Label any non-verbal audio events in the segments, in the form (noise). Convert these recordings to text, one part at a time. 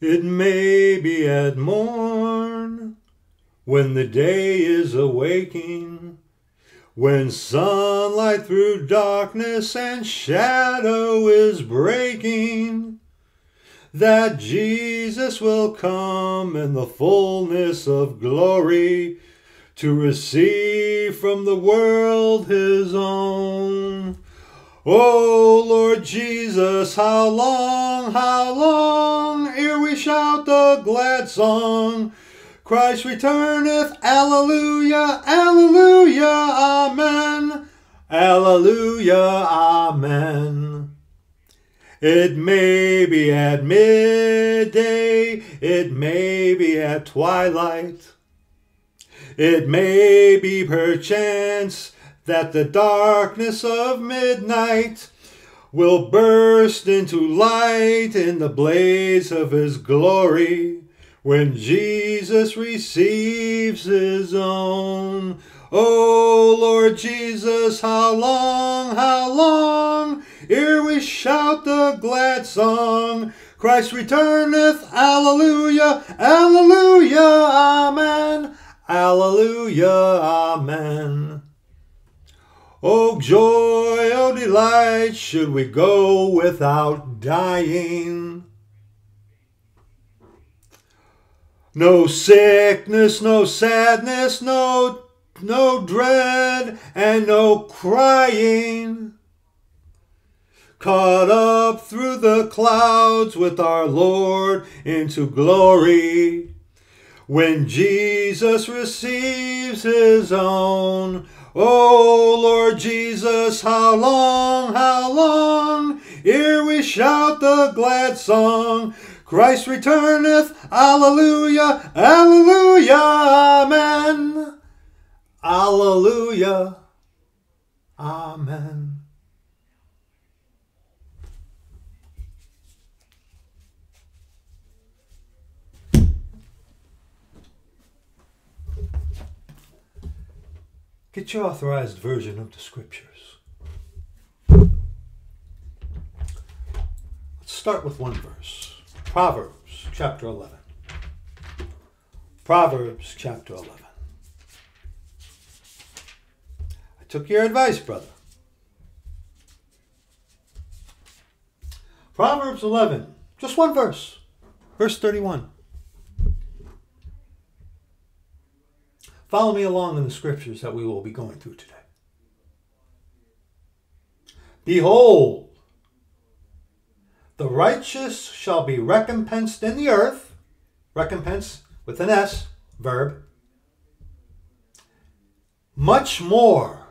It may be at morn, when the day is awaking, when sunlight through darkness and shadow is breaking, that Jesus will come in the fullness of glory to receive from the world his own. O Lord Jesus, how long, how long, ere we shout the glad song, Christ returneth, Alleluia, Alleluia, Amen, Alleluia, Amen. It may be at midday, it may be at twilight, it may be perchance that the darkness of midnight will burst into light in the blaze of his glory when Jesus receives his own. O Lord Jesus, how long, how long, ere we shout the glad song, Christ returneth, Alleluia, Alleluia, Amen, Alleluia, Amen. O joy, O delight, should we go without dying. No sickness, no sadness, no, no dread, and no crying. Caught up through the clouds with our Lord into glory. When Jesus receives his own, O Lord Jesus, how long, how long, ere we shout the glad song, Christ returneth, Alleluia, Alleluia, Amen. Alleluia, Amen. Get your authorized version of the scriptures. Let's start with one verse Proverbs chapter 11. Proverbs chapter 11. I took your advice, brother. Proverbs 11, just one verse, verse 31. Follow me along in the scriptures that we will be going through today. Behold, the righteous shall be recompensed in the earth, recompense with an S, verb, much more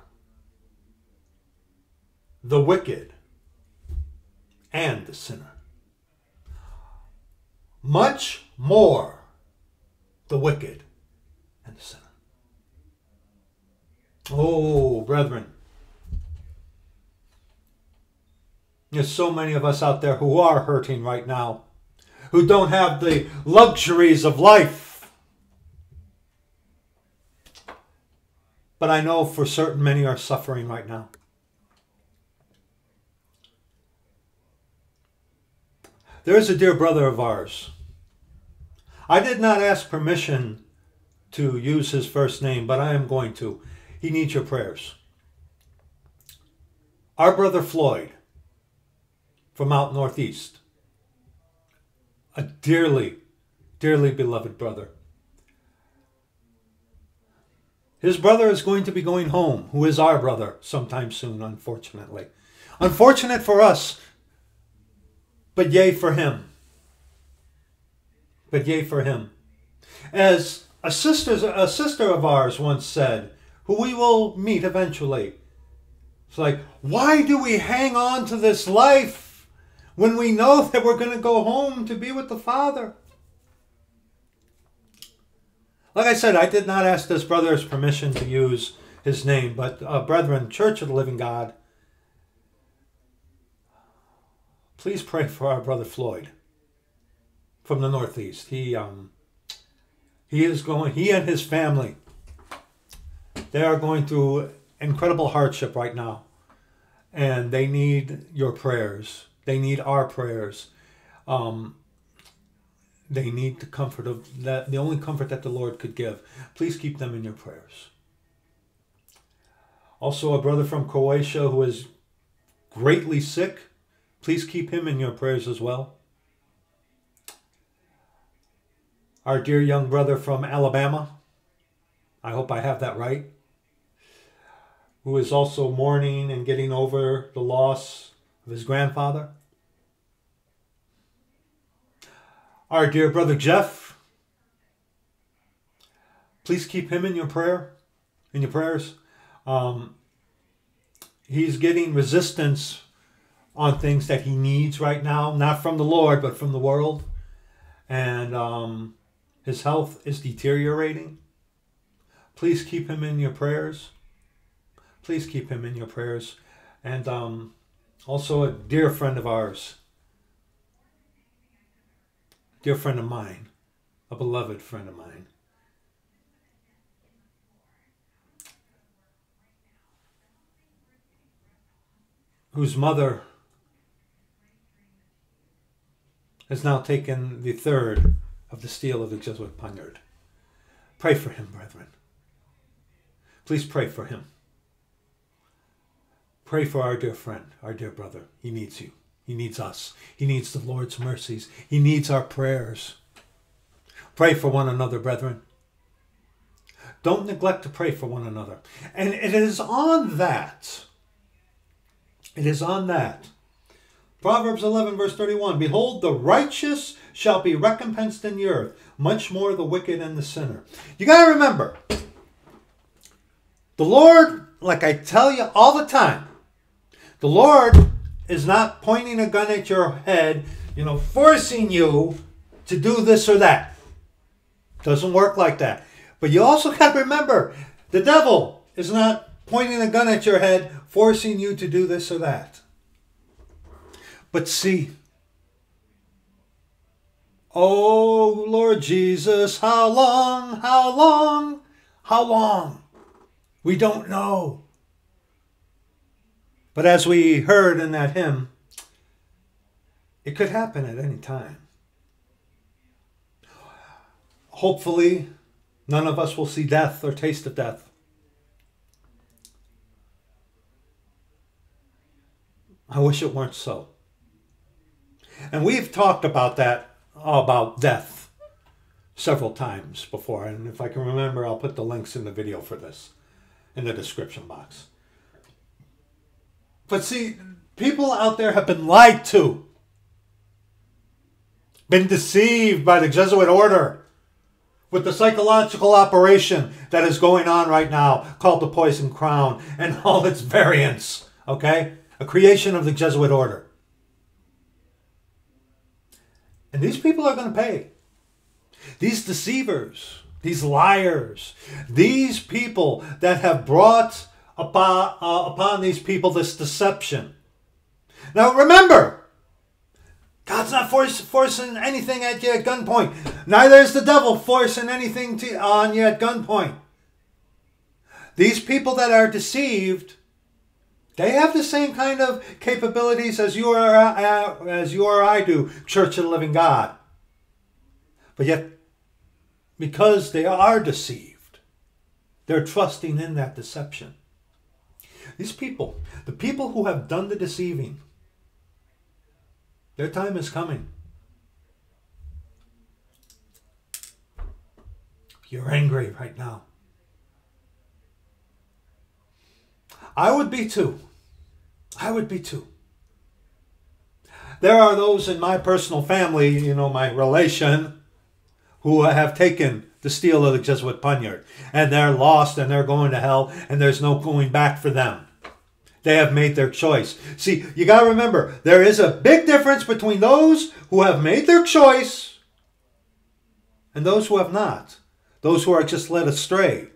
the wicked and the sinner. Much more the wicked and the sinner. Oh, brethren. There's so many of us out there who are hurting right now, who don't have the luxuries of life. But I know for certain many are suffering right now. There is a dear brother of ours. I did not ask permission to use his first name, but I am going to. He needs your prayers. Our brother Floyd from out northeast, a dearly, dearly beloved brother. His brother is going to be going home, who is our brother, sometime soon, unfortunately. Unfortunate for us, but yay for him. But yay for him. As a sister, a sister of ours once said, who we will meet eventually. It's like, why do we hang on to this life when we know that we're going to go home to be with the Father? Like I said, I did not ask this brother's permission to use his name, but uh, brethren, Church of the Living God, please pray for our brother Floyd from the Northeast. He um, he is going. He and his family they are going through incredible hardship right now. And they need your prayers. They need our prayers. Um, they need the comfort of that, the only comfort that the Lord could give. Please keep them in your prayers. Also, a brother from Croatia who is greatly sick. Please keep him in your prayers as well. Our dear young brother from Alabama. I hope I have that right. Who is also mourning and getting over the loss of his grandfather. Our dear brother Jeff. Please keep him in your prayer, in your prayers. Um, he's getting resistance on things that he needs right now, not from the Lord, but from the world. And um, his health is deteriorating. Please keep him in your prayers. Please keep him in your prayers. And um, also, a dear friend of ours, dear friend of mine, a beloved friend of mine. Whose mother has now taken the third of the steel of the Jesuit poniard. Pray for him, brethren. Please pray for him. Pray for our dear friend, our dear brother. He needs you. He needs us. He needs the Lord's mercies. He needs our prayers. Pray for one another, brethren. Don't neglect to pray for one another. And it is on that, it is on that. Proverbs 11, verse 31 Behold, the righteous shall be recompensed in the earth, much more the wicked and the sinner. You got to remember, the Lord, like I tell you all the time, the Lord is not pointing a gun at your head, you know, forcing you to do this or that. Doesn't work like that. But you also (laughs) got to remember the devil is not pointing a gun at your head, forcing you to do this or that. But see, oh Lord Jesus, how long, how long, how long? We don't know. But as we heard in that hymn, it could happen at any time. Hopefully, none of us will see death or taste of death. I wish it weren't so. And we've talked about that, about death, several times before. And if I can remember, I'll put the links in the video for this in the description box. But see, people out there have been lied to, been deceived by the Jesuit order with the psychological operation that is going on right now called the Poison Crown and (laughs) all its variants. Okay? A creation of the Jesuit order. And these people are going to pay. These deceivers, these liars, these people that have brought upon, uh, upon these people this deception. Now remember, God's not force, forcing anything at you at gunpoint. Neither is the devil forcing anything to, on you at gunpoint. These people that are deceived, they have the same kind of capabilities as you or uh, as you or I do, Church of the Living God. But yet, because they are deceived, they're trusting in that deception. These people, the people who have done the deceiving, their time is coming. You're angry right now. I would be too. I would be too. There are those in my personal family, you know, my relation, who have taken the steel of the Jesuit poniard, and they're lost and they're going to hell, and there's no going back for them. They have made their choice. See, you got to remember, there is a big difference between those who have made their choice and those who have not. Those who are just led astray.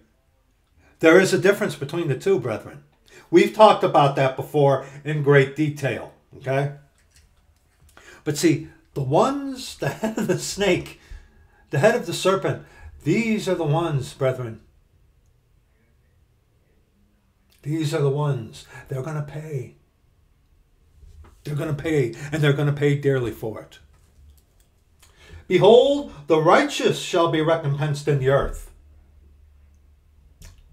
There is a difference between the two, brethren. We've talked about that before in great detail, okay? But see, the ones, (laughs) the head of the snake, the head of the serpent, these are the ones, brethren. These are the ones they're going to pay. They're going to pay, and they're going to pay dearly for it. Behold, the righteous shall be recompensed in the earth.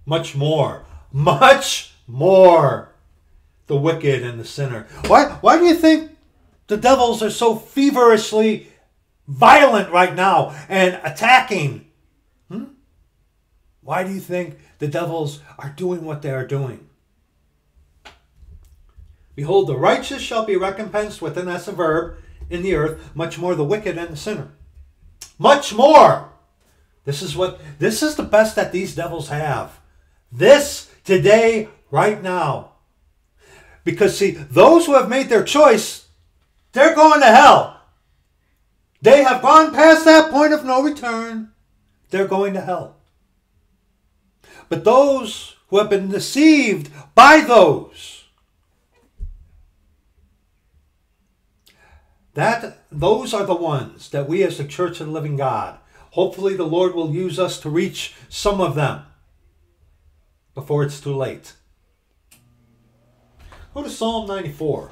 Much more, much more, the wicked and the sinner. Why, why do you think the devils are so feverishly violent right now and attacking? Hmm? Why do you think the devils are doing what they are doing? Behold, the righteous shall be recompensed within that's a verb in the earth, much more the wicked and the sinner. Much more. This is what this is the best that these devils have. This today, right now. Because see, those who have made their choice, they're going to hell. They have gone past that point of no return. They're going to hell. But those who have been deceived by those That those are the ones that we as the Church of the Living God, hopefully the Lord will use us to reach some of them before it's too late. Go to Psalm 94.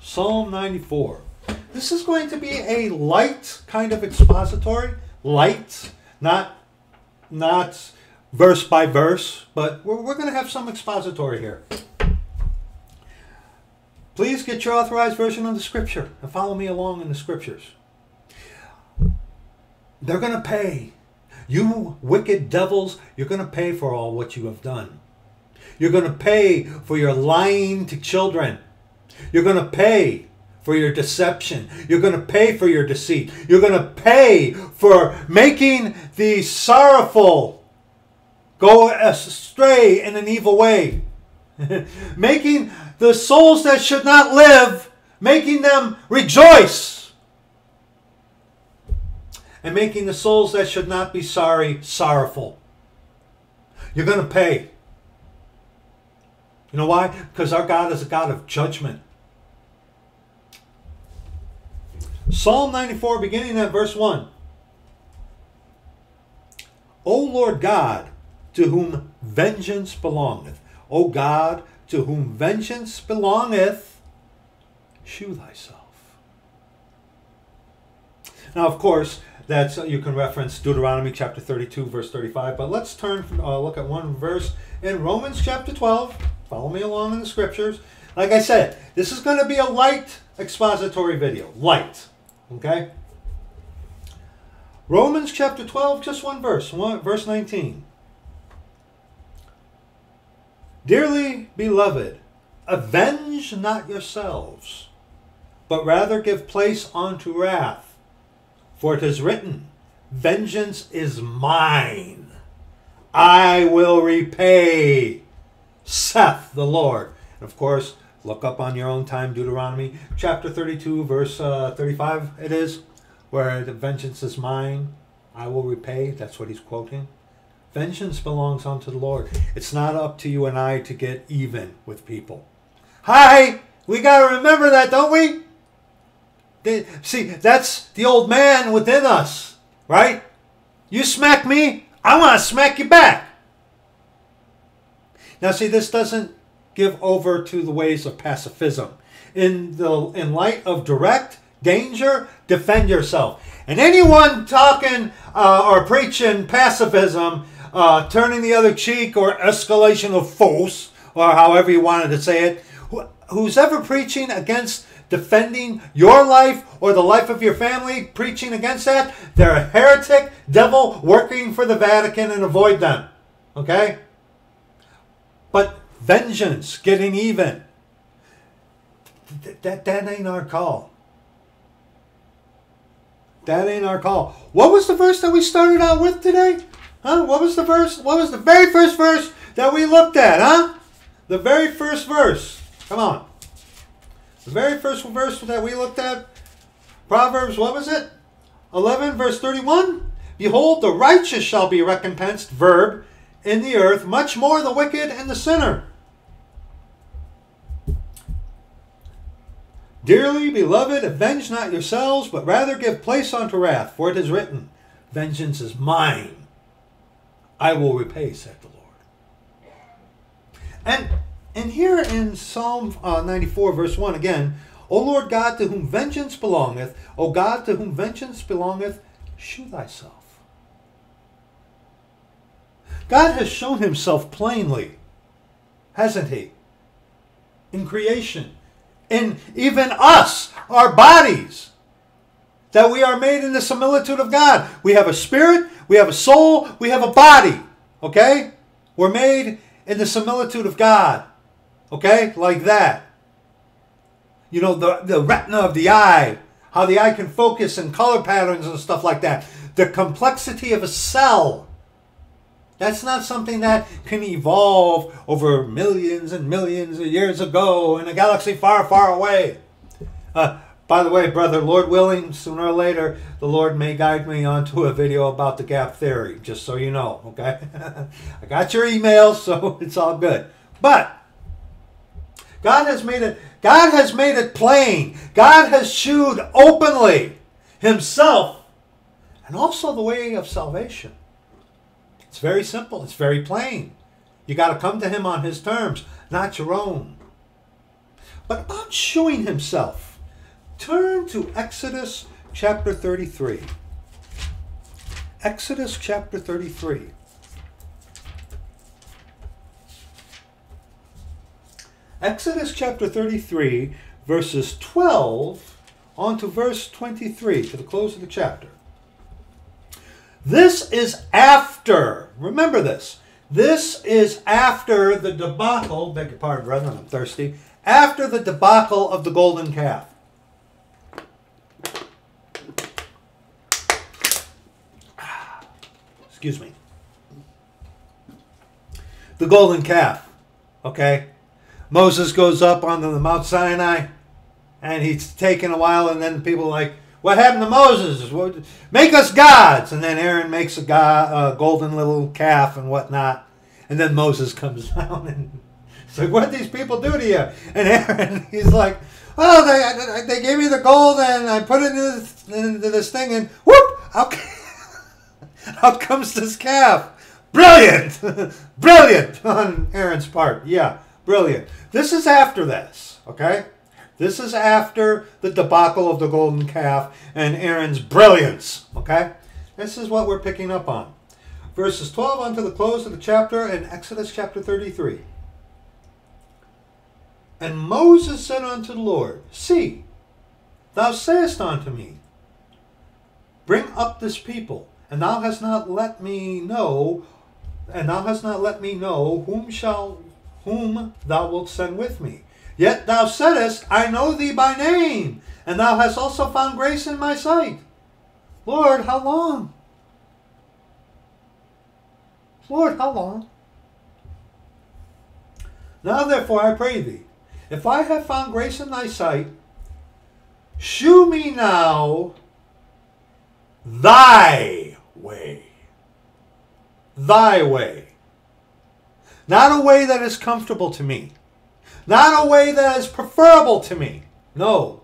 Psalm 94. This is going to be a light kind of expository, light, not not verse by verse, but we're, we're going to have some expository here. Please get your authorized version of the scripture and follow me along in the scriptures. They're going to pay. You wicked devils, you're going to pay for all what you have done. You're going to pay for your lying to children. You're going to pay for your deception. You're going to pay for your deceit. You're going to pay for making the sorrowful go astray in an evil way. (laughs) making the souls that should not live, making them rejoice. And making the souls that should not be sorry sorrowful. You're going to pay. You know why? Because our God is a God of judgment. Psalm 94, beginning at verse 1. O Lord God, to whom vengeance belongeth. O God, to whom vengeance belongeth, shew thyself. Now, of course, that's you can reference Deuteronomy chapter 32, verse 35. But let's turn, uh, look at one verse in Romans chapter 12. Follow me along in the scriptures. Like I said, this is going to be a light expository video. Light. Okay? Romans chapter 12, just one verse, one, verse 19. Dearly beloved, avenge not yourselves, but rather give place unto wrath. For it is written, Vengeance is mine, I will repay, saith the Lord. And of course, look up on your own time Deuteronomy chapter 32, verse uh, 35, it is, where the vengeance is mine, I will repay. That's what he's quoting. Vengeance belongs unto the Lord. It's not up to you and I to get even with people. Hi! We got to remember that, don't we? See, that's the old man within us, right? You smack me, I want to smack you back. Now, see, this doesn't give over to the ways of pacifism. In the in light of direct danger, defend yourself. And anyone talking uh, or preaching pacifism uh, turning the other cheek or escalation of force, or however you wanted to say it, who's ever preaching against defending your life or the life of your family, preaching against that, they're a heretic, devil working for the Vatican and avoid them. Okay? But vengeance, getting even, that, that ain't our call. That ain't our call. What was the verse that we started out with today? Huh? What was the verse? What was the very first verse that we looked at, huh? The very first verse. Come on. The very first verse that we looked at, Proverbs, what was it? 11, verse 31. Behold, the righteous shall be recompensed, verb, in the earth, much more the wicked and the sinner. Dearly beloved, avenge not yourselves, but rather give place unto wrath, for it is written, Vengeance is mine, I will repay, said the Lord. And and here in Psalm uh, 94, verse 1 again, O Lord God, to whom vengeance belongeth, O God, to whom vengeance belongeth, shew thyself. God has shown himself plainly, hasn't he? In creation, in even us, our bodies, that we are made in the similitude of God. We have a spirit, we have a soul, we have a body. Okay? We're made in the similitude of God. Okay? Like that. You know, the, the retina of the eye, how the eye can focus and color patterns and stuff like that. The complexity of a cell. That's not something that can evolve over millions and millions of years ago in a galaxy far, far away. Uh, by the way, brother, Lord willing, sooner or later, the Lord may guide me onto a video about the gap theory, just so you know, okay? (laughs) I got your email, so (laughs) it's all good. But God has made it God has made it plain. God has shewed openly himself and also the way of salvation. It's very simple, it's very plain. You got to come to him on his terms, not your own. But about shewing himself, turn to Exodus chapter 33. Exodus chapter 33. Exodus chapter 33, verses 12 on to verse 23, to the close of the chapter. This is after, remember this, this is after the debacle, beg your pardon, brethren, I'm thirsty, after the debacle of the golden calf. Ah, excuse me. The golden calf, okay? Moses goes up onto the Mount Sinai, and he's taken a while, and then people like, "What happened to Moses? Make us gods!" And then Aaron makes a a golden little calf and whatnot, and then Moses comes (laughs) down and it's like, "What did these people do to you?" And Aaron, (laughs) he's like, "Oh, they they gave me the gold, and I put it into this, into this thing, and whoop, out, (laughs) out comes this calf." Brilliant, brilliant on Aaron's part. Yeah. Brilliant. This is after this, okay? This is after the debacle of the golden calf and Aaron's brilliance, okay? This is what we're picking up on. Verses 12 on to the close of the chapter in Exodus chapter 33. And Moses said unto the Lord, See, thou sayest unto me, Bring up this people, and thou hast not let me know, and thou hast not let me know whom shall whom thou wilt send with me. Yet thou saidst, I know thee by name, and thou hast also found grace in my sight. Lord, how long? Lord, how long? Now therefore I pray thee, if I have found grace in thy sight, shew me now thy way. Thy way. Not a way that is comfortable to me. Not a way that is preferable to me. No.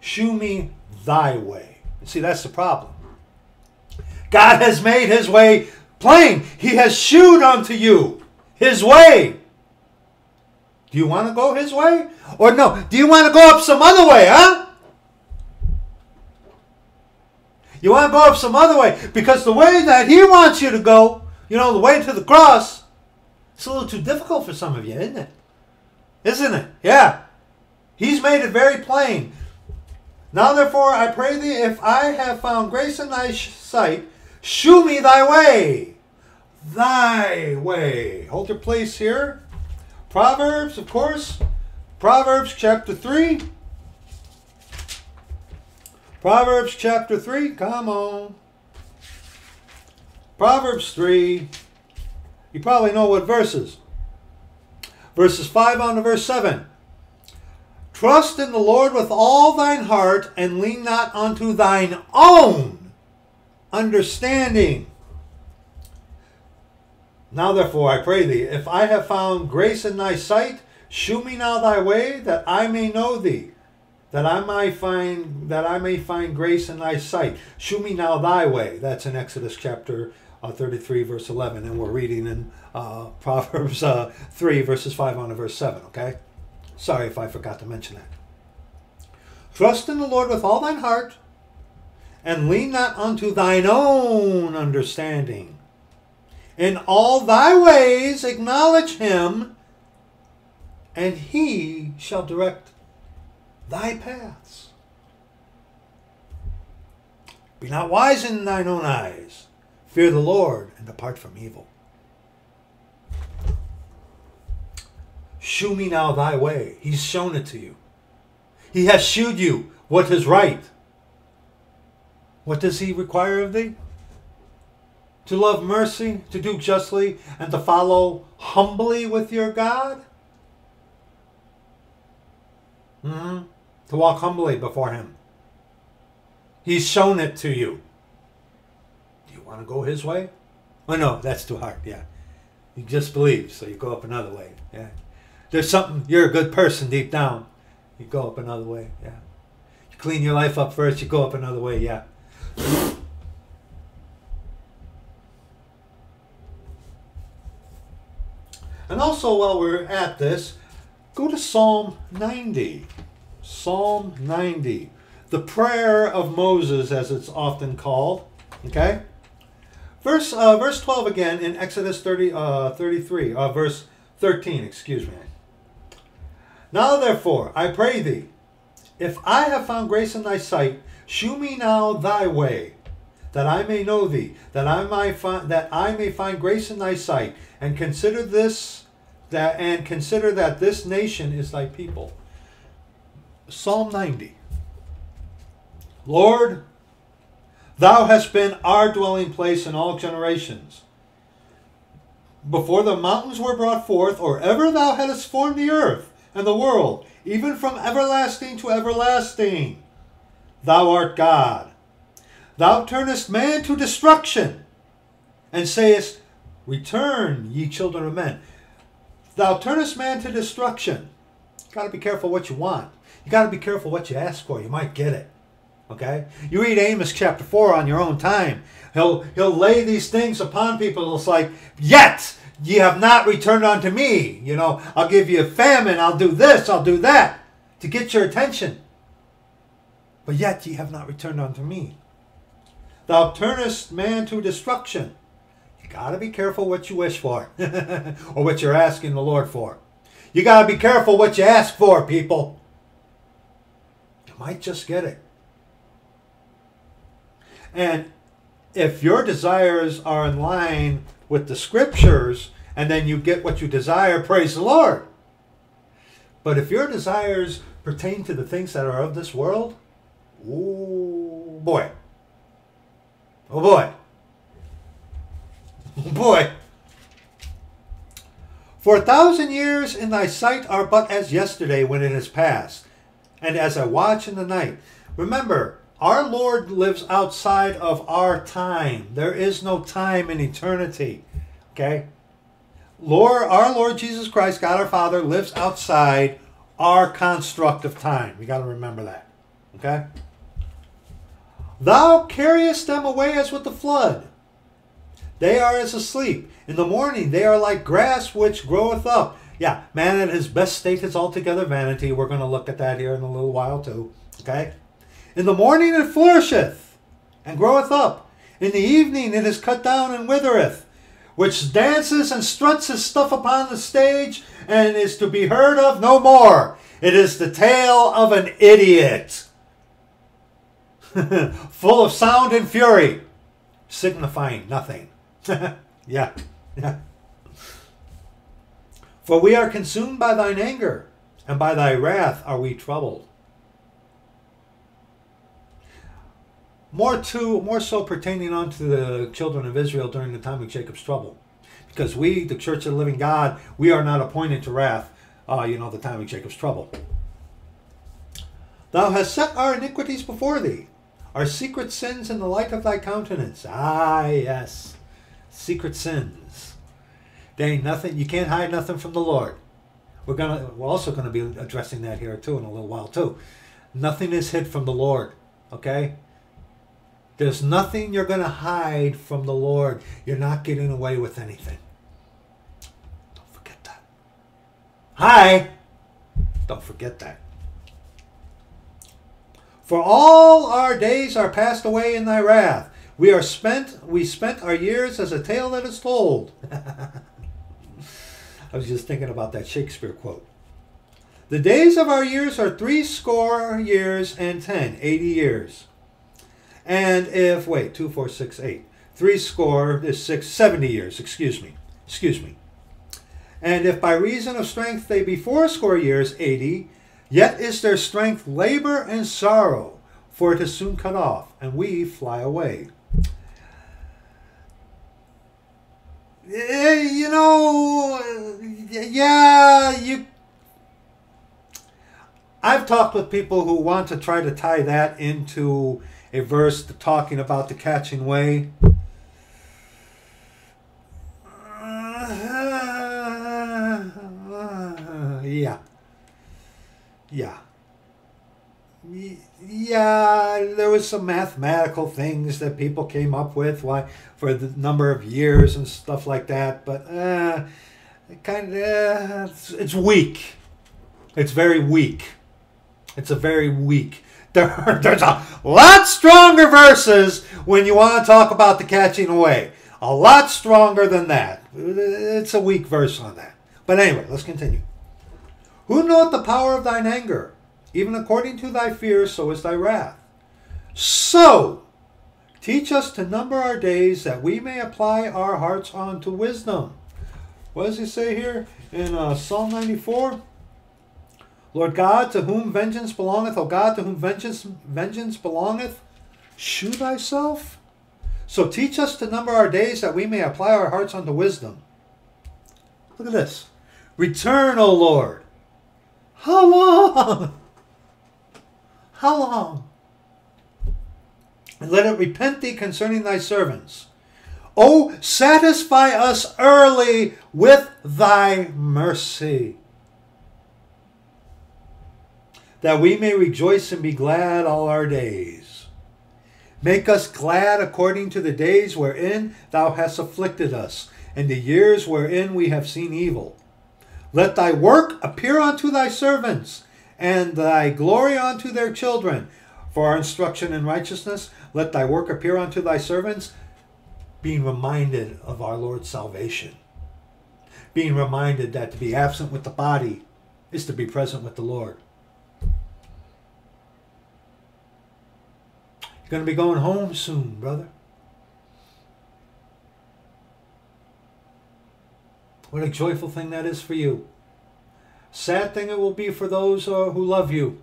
Shew me thy way. See, that's the problem. God has made his way plain. He has shewed unto you his way. Do you want to go his way? Or no, do you want to go up some other way, huh? You want to go up some other way because the way that he wants you to go, you know, the way to the cross, it's a little too difficult for some of you, isn't it? Isn't it? Yeah. He's made it very plain. Now therefore I pray thee, if I have found grace in thy sight, shew me thy way. Thy way. Hold your place here. Proverbs, of course. Proverbs chapter 3. Proverbs chapter 3. Come on. Proverbs 3. You probably know what verses. Verses 5 on to verse 7. Trust in the Lord with all thine heart, and lean not unto thine own understanding. Now therefore I pray thee, if I have found grace in thy sight, shew me now thy way, that I may know thee, that I may find that I may find grace in thy sight. Shew me now thy way. That's in Exodus chapter 33, verse 11, and we're reading in uh, (laughs) Proverbs uh, 3, verses 5 on to verse 7, okay? Sorry if I forgot to mention that. Trust in the Lord with all thine heart, and lean not unto thine own understanding. In all thy ways acknowledge him, and he shall direct thy paths. Be not wise in thine own eyes. Fear the Lord and depart from evil. Shew me now thy way. He's shown it to you. He has shewed you what is right. What does he require of thee? To love mercy, to do justly, and to follow humbly with your God? Mm-hmm. To walk humbly before him. He's shown it to you. Want to go his way? Oh no, that's too hard. Yeah. You just believe, so you go up another way. Yeah. There's something, you're a good person deep down. You go up another way. Yeah. You clean your life up first, you go up another way. Yeah. And also, while we're at this, go to Psalm 90. Psalm 90. The prayer of Moses, as it's often called. Okay? Verse, uh, verse 12 again in Exodus 30, uh, 33, uh, verse 13, excuse me. Now therefore, I pray thee, if I have found grace in thy sight, shew me now thy way, that I may know thee, that I may find that I may find grace in thy sight, and consider this that and consider that this nation is thy people. Psalm 90. Lord, thou hast been our dwelling place in all generations. Before the mountains were brought forth, or ever thou hadst formed the earth, and the world, even from everlasting to everlasting. Thou art God. Thou turnest man to destruction, and sayest, Return, ye children of men. Thou turnest man to destruction. You got to be careful what you want. You got to be careful what you ask for. You might get it. Okay? You read Amos chapter 4 on your own time. He'll, he'll lay these things upon people. It's like, Yet ye have not returned unto me. You know, I'll give you a famine, I'll do this, I'll do that to get your attention. But yet ye have not returned unto me. Thou turnest man to destruction. You got to be careful what you wish for (laughs) or what you're asking the Lord for. You got to be careful what you ask for, people. You might just get it. And if your desires are in line with the scriptures and then you get what you desire, praise the Lord. But if your desires pertain to the things that are of this world, oh boy. Oh boy. (laughs) Oh boy. For a thousand years in thy sight are but as yesterday when it is past, and as a watch in the night. Remember, our Lord lives outside of our time. There is no time in eternity. Okay? Lord, our Lord Jesus Christ, God our Father, lives outside our construct of time. We got to remember that. Okay? Thou carriest them away as with the flood. They are as asleep. In the morning they are like grass which groweth up. Yeah, man at his best state is altogether vanity. We're going to look at that here in a little while too. Okay? In the morning it flourisheth and groweth up. In the evening it is cut down and withereth, which dances and struts his stuff upon the stage and is to be heard of no more. It is the tale of an idiot, (laughs) full of sound and fury, signifying nothing. (laughs) yeah, yeah. For we are consumed by thine anger, and by thy wrath are we troubled. More to more so pertaining on to the children of Israel during the time of Jacob's trouble, because we, the Church of the Living God, we are not appointed to wrath. Uh, you know, the time of Jacob's trouble. Thou hast set our iniquities before thee, our secret sins in the light of thy countenance. Ah, yes, secret sins. There ain't nothing. You can't hide nothing from the Lord. We're gonna. We're also gonna be addressing that here too in a little while too. Nothing is hid from the Lord. Okay. There's nothing you're going to hide from the Lord. You're not getting away with anything. Don't forget that. Hi. Don't forget that. For all our days are passed away in thy wrath. We are spent, we spent our years as a tale that is told. (laughs) I was just thinking about that Shakespeare quote. The days of our years are three score years and ten, eighty years. And if, wait, two, four, six, eight. Three score is six, seventy years, excuse me. Excuse me. And if by reason of strength they be fourscore years, eighty, yet is their strength labor and sorrow, for it is soon cut off, and we fly away. Eh, you know, yeah, you. I've talked with people who want to try to tie that into a verse talking about the catching way. yeah. Yeah. Yeah, there was some mathematical things that people came up with why for the number of years and stuff like that, but uh, kind of uh, it's, it's weak. It's very weak. It's a very weak. (laughs) There, there's a lot stronger verses when you want to talk about the catching away. A lot stronger than that. It's a weak verse on that. But anyway, let's continue. Who knoweth the power of thine anger? Even according to thy fear, so is thy wrath. So, teach us to number our days that we may apply our hearts unto wisdom. What does he say here in uh, Psalm 94? Lord God, to whom vengeance belongeth, O God, to whom vengeance, vengeance belongeth, shew thyself. So teach us to number our days that we may apply our hearts unto wisdom. Look at this. Return, O Lord. How long? (laughs) How long? And let it repent thee concerning thy servants. O satisfy us early with thy mercy that we may rejoice and be glad all our days. Make us glad according to the days wherein thou hast afflicted us, and the years wherein we have seen evil. Let thy work appear unto thy servants, and thy glory unto their children. For our instruction in righteousness, let thy work appear unto thy servants, being reminded of our Lord's salvation. Being reminded that to be absent with the body is to be present with the Lord. Going to be going home soon, brother. What a joyful thing that is for you. Sad thing it will be for those uh, who love you.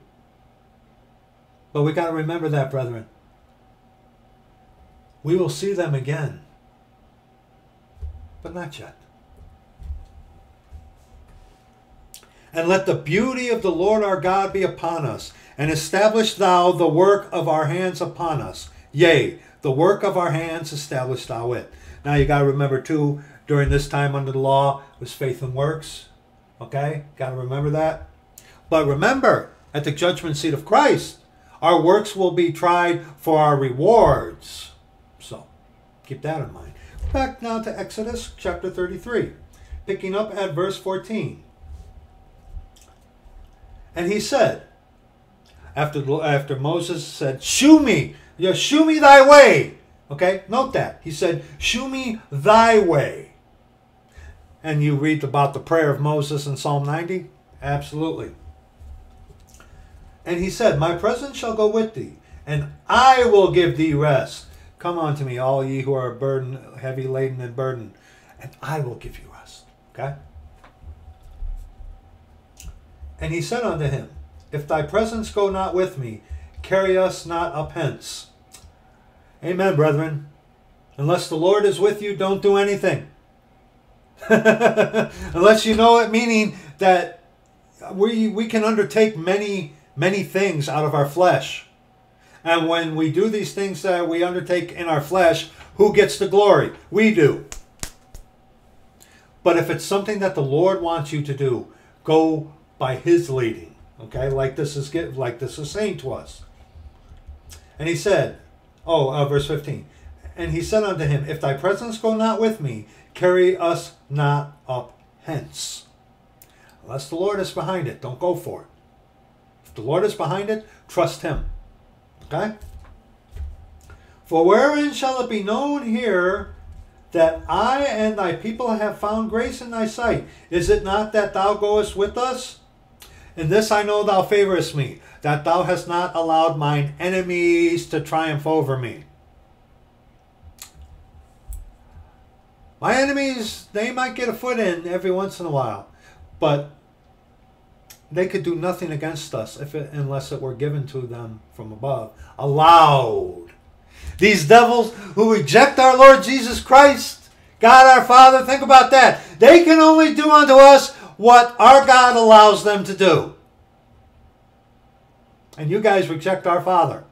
But we got to remember that, brethren. We will see them again. But not yet. And let the beauty of the Lord our God be upon us and establish thou the work of our hands upon us. Yea, the work of our hands establish thou it. Now you got to remember too, during this time under the law was faith and works. Okay? Got to remember that. But remember, at the judgment seat of Christ, our works will be tried for our rewards. So, keep that in mind. Back now to Exodus chapter 33, picking up at verse 14. And he said, after, after Moses said, Shew me, yeah, shew me thy way. Okay, note that. He said, Shew me thy way. And you read about the prayer of Moses in Psalm 90? Absolutely. And he said, My presence shall go with thee, and I will give thee rest. Come unto me, all ye who are burdened, heavy laden and burdened, and I will give you rest. Okay? And he said unto him, if thy presence go not with me, carry us not up hence. Amen, brethren. Unless the Lord is with you, don't do anything. (laughs) Unless you know it, meaning that we, we can undertake many, many things out of our flesh. And when we do these things that we undertake in our flesh, who gets the glory? We do. But if it's something that the Lord wants you to do, go by His leading. Okay, like this is like this is saying to us. And he said, oh, uh, verse 15. And he said unto him, If thy presence go not with me, carry us not up hence. Unless the Lord is behind it, don't go for it. If the Lord is behind it, trust him. Okay? For wherein shall it be known here that I and thy people have found grace in thy sight? Is it not that thou goest with us? In this I know thou favorest me, that thou hast not allowed mine enemies to triumph over me. My enemies, they might get a foot in every once in a while, but they could do nothing against us if it, unless it were given to them from above. Allowed. These devils who reject our Lord Jesus Christ, God our Father, think about that. They can only do unto us what our God allows them to do. And you guys reject our Father.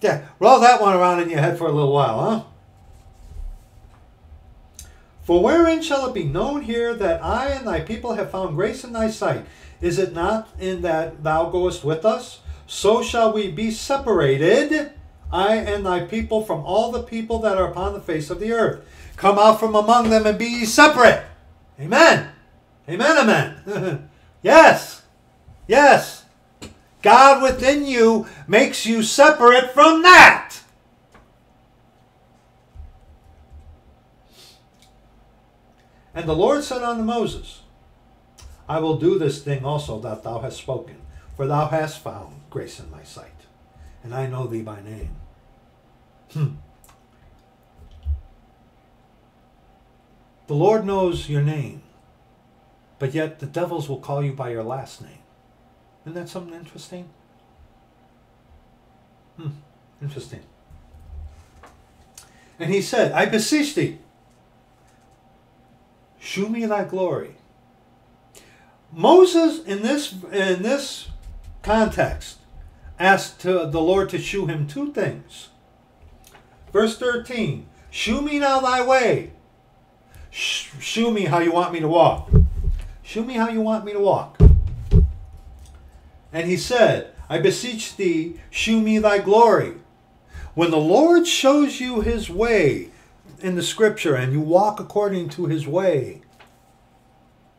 Yeah, roll that one around in your head for a little while, huh? For wherein shall it be known here that I and thy people have found grace in thy sight? Is it not in that thou goest with us? So shall we be separated, I and thy people, from all the people that are upon the face of the earth. Come out from among them and be ye separate. Amen. Amen, amen. (laughs) yes. Yes. God within you makes you separate from that. And the Lord said unto Moses, I will do this thing also that thou hast spoken, for thou hast found grace in my sight, and I know thee by name. Hmm. The Lord knows your name, but yet the devils will call you by your last name. Isn't that something interesting? Hmm. Interesting. And he said, I beseech thee, Shew me thy glory. Moses, in this in this context, asked to, the Lord to shew him two things. Verse 13, shew me now thy way. Shew me how you want me to walk. Shew me how you want me to walk. And he said, I beseech thee, shew me thy glory. When the Lord shows you his way, in the scripture and you walk according to his way,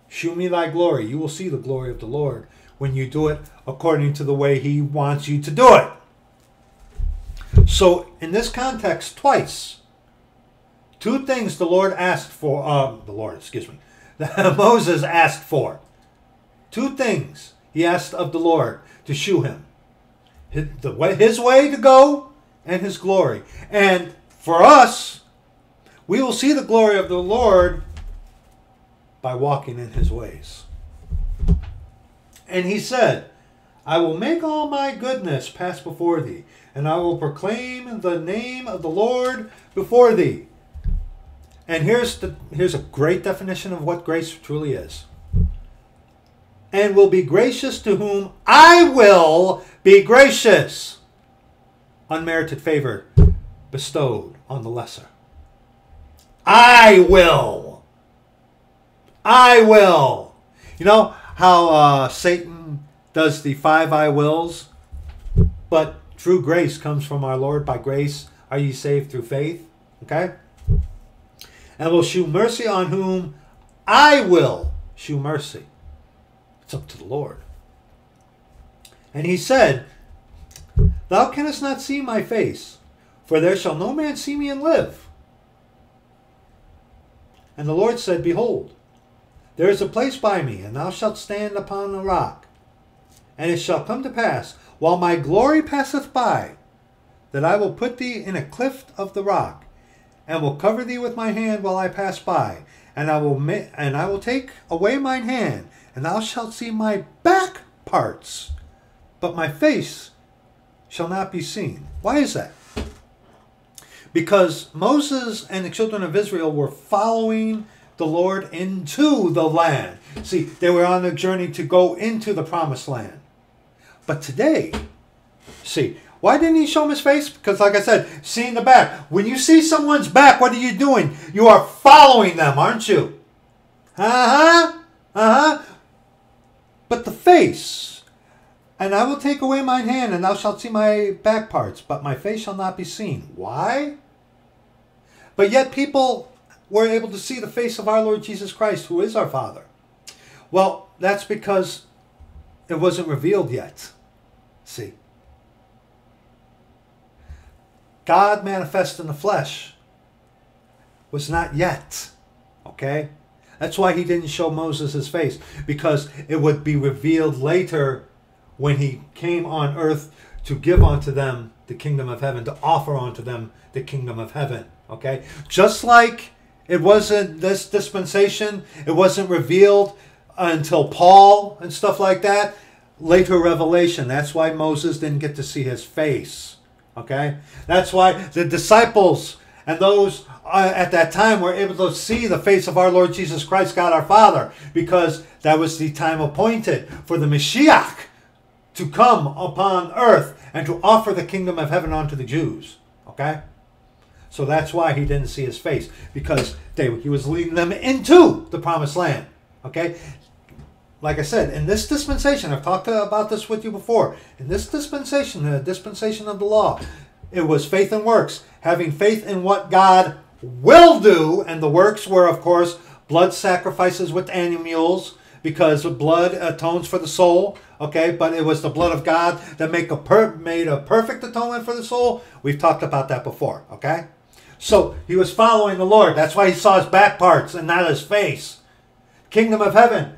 shew me thy glory. You will see the glory of the Lord when you do it according to the way he wants you to do it. So, in this context, twice, two things the Lord asked for, uh, the Lord, excuse me, (laughs) Moses asked for. Two things he asked of the Lord to shew him his, the way, his way to go and his glory. And for us, we will see the glory of the Lord by walking in his ways. And he said, I will make all my goodness pass before thee, and I will proclaim the name of the Lord before thee. And here's the here's a great definition of what grace truly is. And will be gracious to whom I will be gracious. Unmerited favor bestowed on the lesser. I will. I will. You know how uh, Satan does the five I wills? But true grace comes from our Lord. By grace are ye saved through faith. Okay? And will shew mercy on whom I will shew mercy. It's up to the Lord. And he said, Thou canst not see my face, for there shall no man see me and live. And the Lord said, Behold, there is a place by me, and thou shalt stand upon the rock. And it shall come to pass, while my glory passeth by, that I will put thee in a cleft of the rock, and will cover thee with my hand while I pass by, and I will ma- and I will take away mine hand, and thou shalt see my back parts, but my face shall not be seen. Why is that? because Moses and the children of Israel were following the Lord into the land. See, they were on a journey to go into the promised land. But today, see, why didn't he show him his face? Because, like I said, seeing the back. When you see someone's back, what are you doing? You are following them, aren't you? Uh huh. Uh huh. But the face, and I will take away mine hand, and thou shalt see my back parts, but my face shall not be seen. Why? But yet people were able to see the face of our Lord Jesus Christ, who is our Father. Well, that's because it wasn't revealed yet. See? God manifest in the flesh was not yet. Okay? That's why he didn't show Moses his face, because it would be revealed later when he came on earth to give unto them the kingdom of heaven, to offer unto them the kingdom of heaven. Okay? Just like it wasn't this dispensation, it wasn't revealed until Paul and stuff like that. Later revelation. That's why Moses didn't get to see his face. Okay? That's why the disciples and those uh, at that time were able to see the face of our Lord Jesus Christ, God our Father, because that was the time appointed for the Mashiach to come upon earth and to offer the kingdom of heaven unto the Jews. Okay? So that's why he didn't see his face, because they, he was leading them into the promised land. Okay? Like I said, in this dispensation, I've talked about this with you before. In this dispensation, the dispensation of the law, it was faith and works, having faith in what God will do, and the works were, of course, blood sacrifices with animals, because blood atones for the soul. Okay, but it was the blood of God that make a per- made a perfect atonement for the soul. We've talked about that before. Okay, so he was following the Lord. That's why he saw his back parts and not his face. Kingdom of heaven,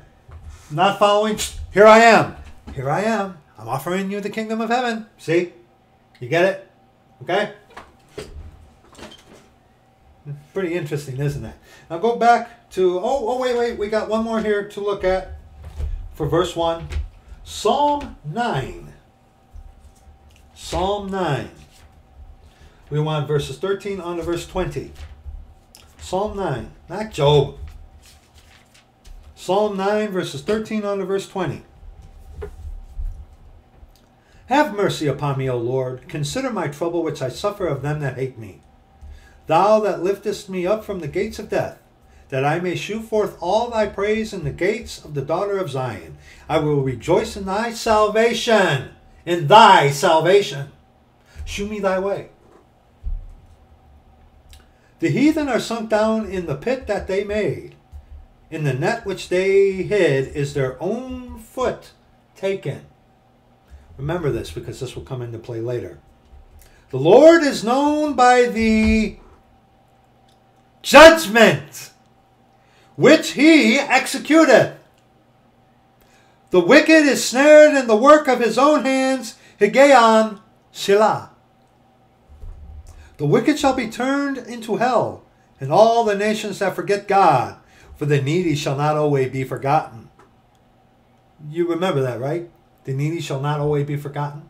not following. Here I am. Here I am. I'm offering you the kingdom of heaven. See, you get it? Okay. Pretty interesting, isn't it? Now go back to, oh, oh, wait, wait, we got one more here to look at for verse 1. Psalm 9. Psalm 9. We want verses 13 on to verse 20. Psalm 9, not Job. Psalm 9, verses 13 on to verse 20. Have mercy upon me, O Lord. Consider my trouble which I suffer of them that hate me. Thou that liftest me up from the gates of death, that I may shew forth all thy praise in the gates of the daughter of Zion. I will rejoice in thy salvation, in thy salvation. Shew me thy way. The heathen are sunk down in the pit that they made. In the net which they hid is their own foot taken. Remember this because this will come into play later. The Lord is known by the judgment which he executeth. The wicked is snared in the work of his own hands, Higgaion Selah. The wicked shall be turned into hell, and all the nations that forget God, for the needy shall not always be forgotten. You remember that, right? The needy shall not always be forgotten.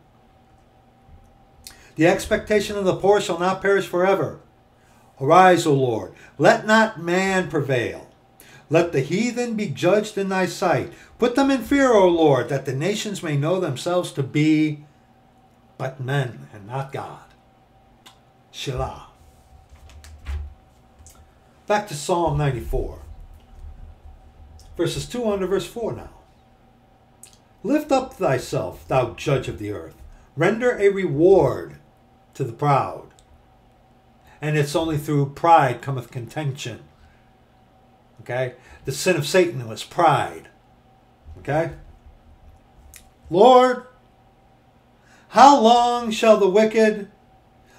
The expectation of the poor shall not perish forever. Arise, O Lord, let not man prevail. Let the heathen be judged in thy sight. Put them in fear, O Lord, that the nations may know themselves to be but men and not God. Shelah. Back to Psalm 94. Verses 2 on to verse 4 now. Lift up thyself, thou judge of the earth. Render a reward to the proud and it's only through pride cometh contention. Okay? The sin of Satan was pride. Okay? Lord, how long shall the wicked,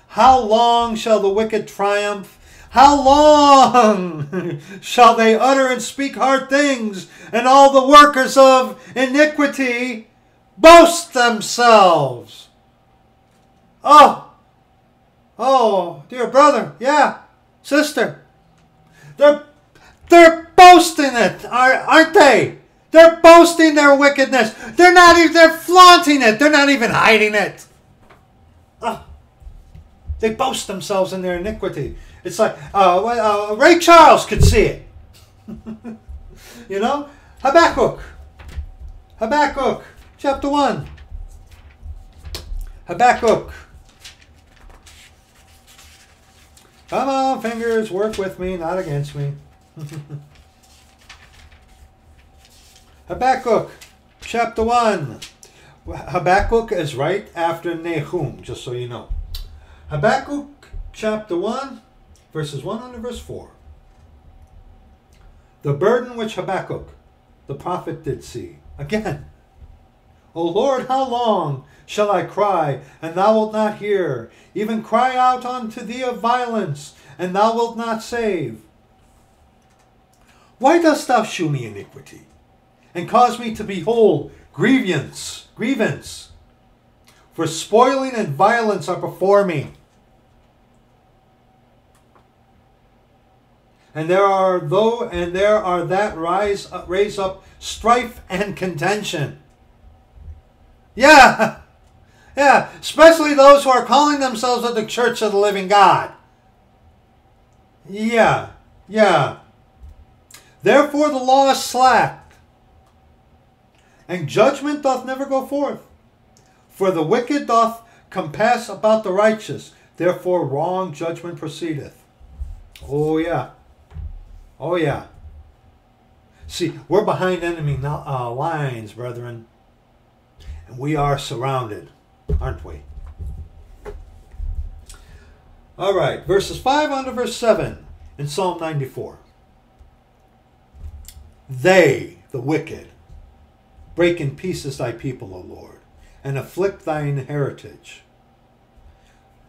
how long shall the wicked triumph? How long (laughs) shall they utter and speak hard things, and all the workers of iniquity boast themselves? Oh, Oh, dear brother, yeah, sister. They're they're boasting it, aren't they? They're boasting their wickedness. They're not even they're flaunting it. They're not even hiding it. Oh, they boast themselves in their iniquity. It's like uh, uh, Ray Charles could see it. (laughs) you know, Habakkuk. Habakkuk, chapter one. Habakkuk. Come on, fingers, work with me, not against me. (laughs) Habakkuk, chapter 1. Habakkuk is right after Nahum, just so you know. Habakkuk, chapter 1, verses 1 to verse 4. The burden which Habakkuk, the prophet, did see. Again, O Lord, how long shall I cry, and thou wilt not hear? Even cry out unto thee of violence, and thou wilt not save. Why dost thou shew me iniquity, and cause me to behold grievance, grievance? For spoiling and violence are before me. And there are though and there are that rise uh, raise up strife and contention. Yeah. (laughs) Yeah, especially those who are calling themselves of the church of the living God. Yeah. Yeah. Therefore the law is slack, and judgment doth never go forth. For the wicked doth compass about the righteous, therefore wrong judgment proceedeth. Oh, yeah. Oh, yeah. See, we're behind enemy uh, lines, brethren, and we are surrounded, aren't we? All right, verses 5 on to verse 7 in Psalm 94. They, the wicked, break in pieces thy people, O Lord, and afflict thine heritage.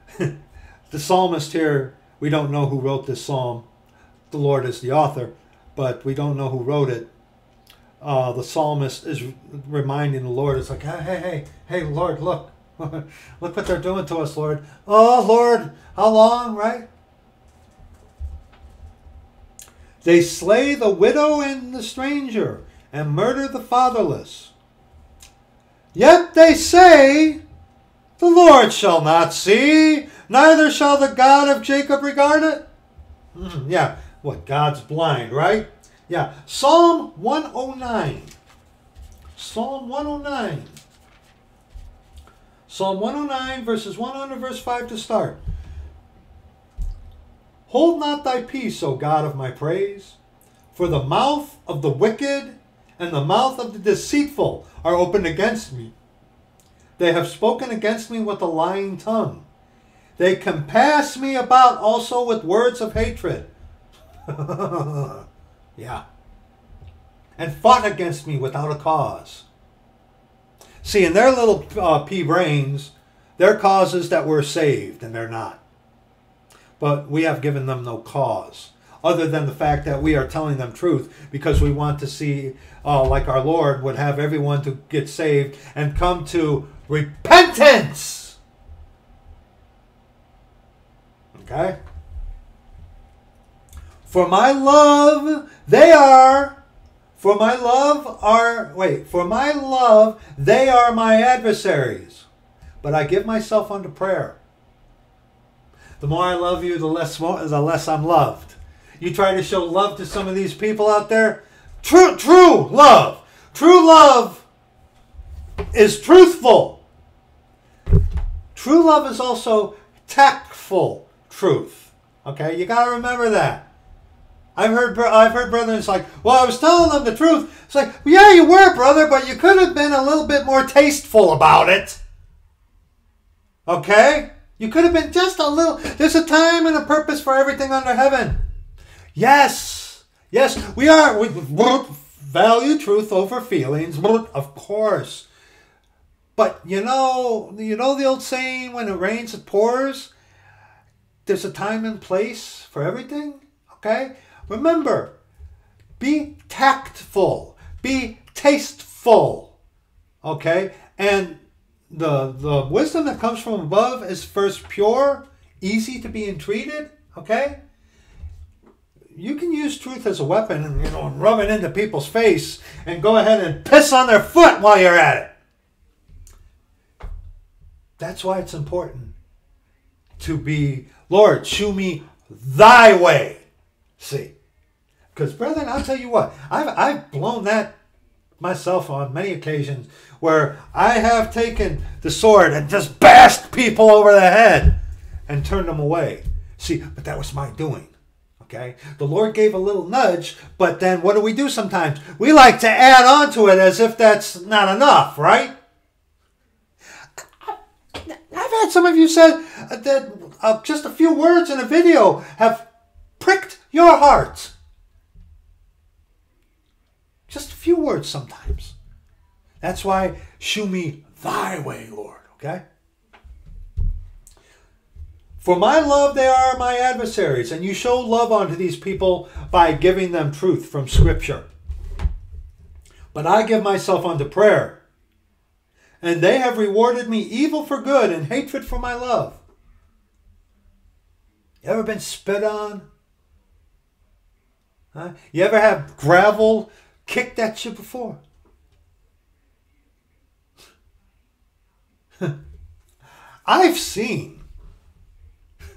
(laughs) the psalmist here, we don't know who wrote this psalm. The Lord is the author, but we don't know who wrote it. Uh, the psalmist is reminding the Lord, it's like, hey, hey, hey, hey, Lord, look. (laughs) look what they're doing to us, Lord. Oh, Lord, how long, right? They slay the widow and the stranger, and murder the fatherless. Yet they say, The Lord shall not see, neither shall the God of Jacob regard it. Mm, yeah, what? God's blind, right? Yeah. Psalm 109. Psalm 109. Psalm 109, verses 100, verse 5 to start. Hold not thy peace, O God of my praise, for the mouth of the wicked and the mouth of the deceitful are opened against me. They have spoken against me with a lying tongue. They compass me about also with words of hatred. (laughs) yeah. And fought against me without a cause. See, in their little uh, pea brains, their causes that we're saved, and they're not but we have given them no cause other than the fact that we are telling them truth because we want to see, uh, like our Lord would have everyone to get saved and come to repentance. Okay? For my love, they are. For my love are. Wait, for my love, they are my adversaries. But I give myself unto prayer the more I love you, the less the less I'm loved. You try to show love to some of these people out there. True, true love. True love is truthful. True love is also tactful truth. Okay, you got to remember that. I've heard I've heard brothers like, well, I was telling them the truth. It's like, yeah, you were, brother, but you could have been a little bit more tasteful about it. Okay? You could have been just a little. There's a time and a purpose for everything under heaven. Yes, yes, we are. We value truth over feelings, of course. But you know, you know the old saying: when it rains, it pours. There's a time and place for everything. Okay, remember, be tactful, be tasteful. Okay, and the the wisdom that comes from above is first pure, easy to be entreated. Okay. You can use truth as a weapon and you know and rub it into people's face and go ahead and piss on their foot while you're at it. That's why it's important to be, Lord, shew me thy way. See. Because, brethren, I'll tell you what, I've, I've blown that myself on many occasions where I have taken the sword and just bashed people over the head and turned them away. See, but that was my doing. Okay? The Lord gave a little nudge, but then what do we do sometimes? We like to add on to it as if that's not enough, right? I've had some of you said that uh, just a few words in a video have pricked your heart. Just a few words sometimes. That's why, shew me thy way, Lord, okay? For my love, they are my adversaries, and you show love unto these people by giving them truth from Scripture. But I give myself unto prayer, and they have rewarded me evil for good and hatred for my love. You ever been spit on? Huh? You ever have gravel kicked at you before? (laughs) I've seen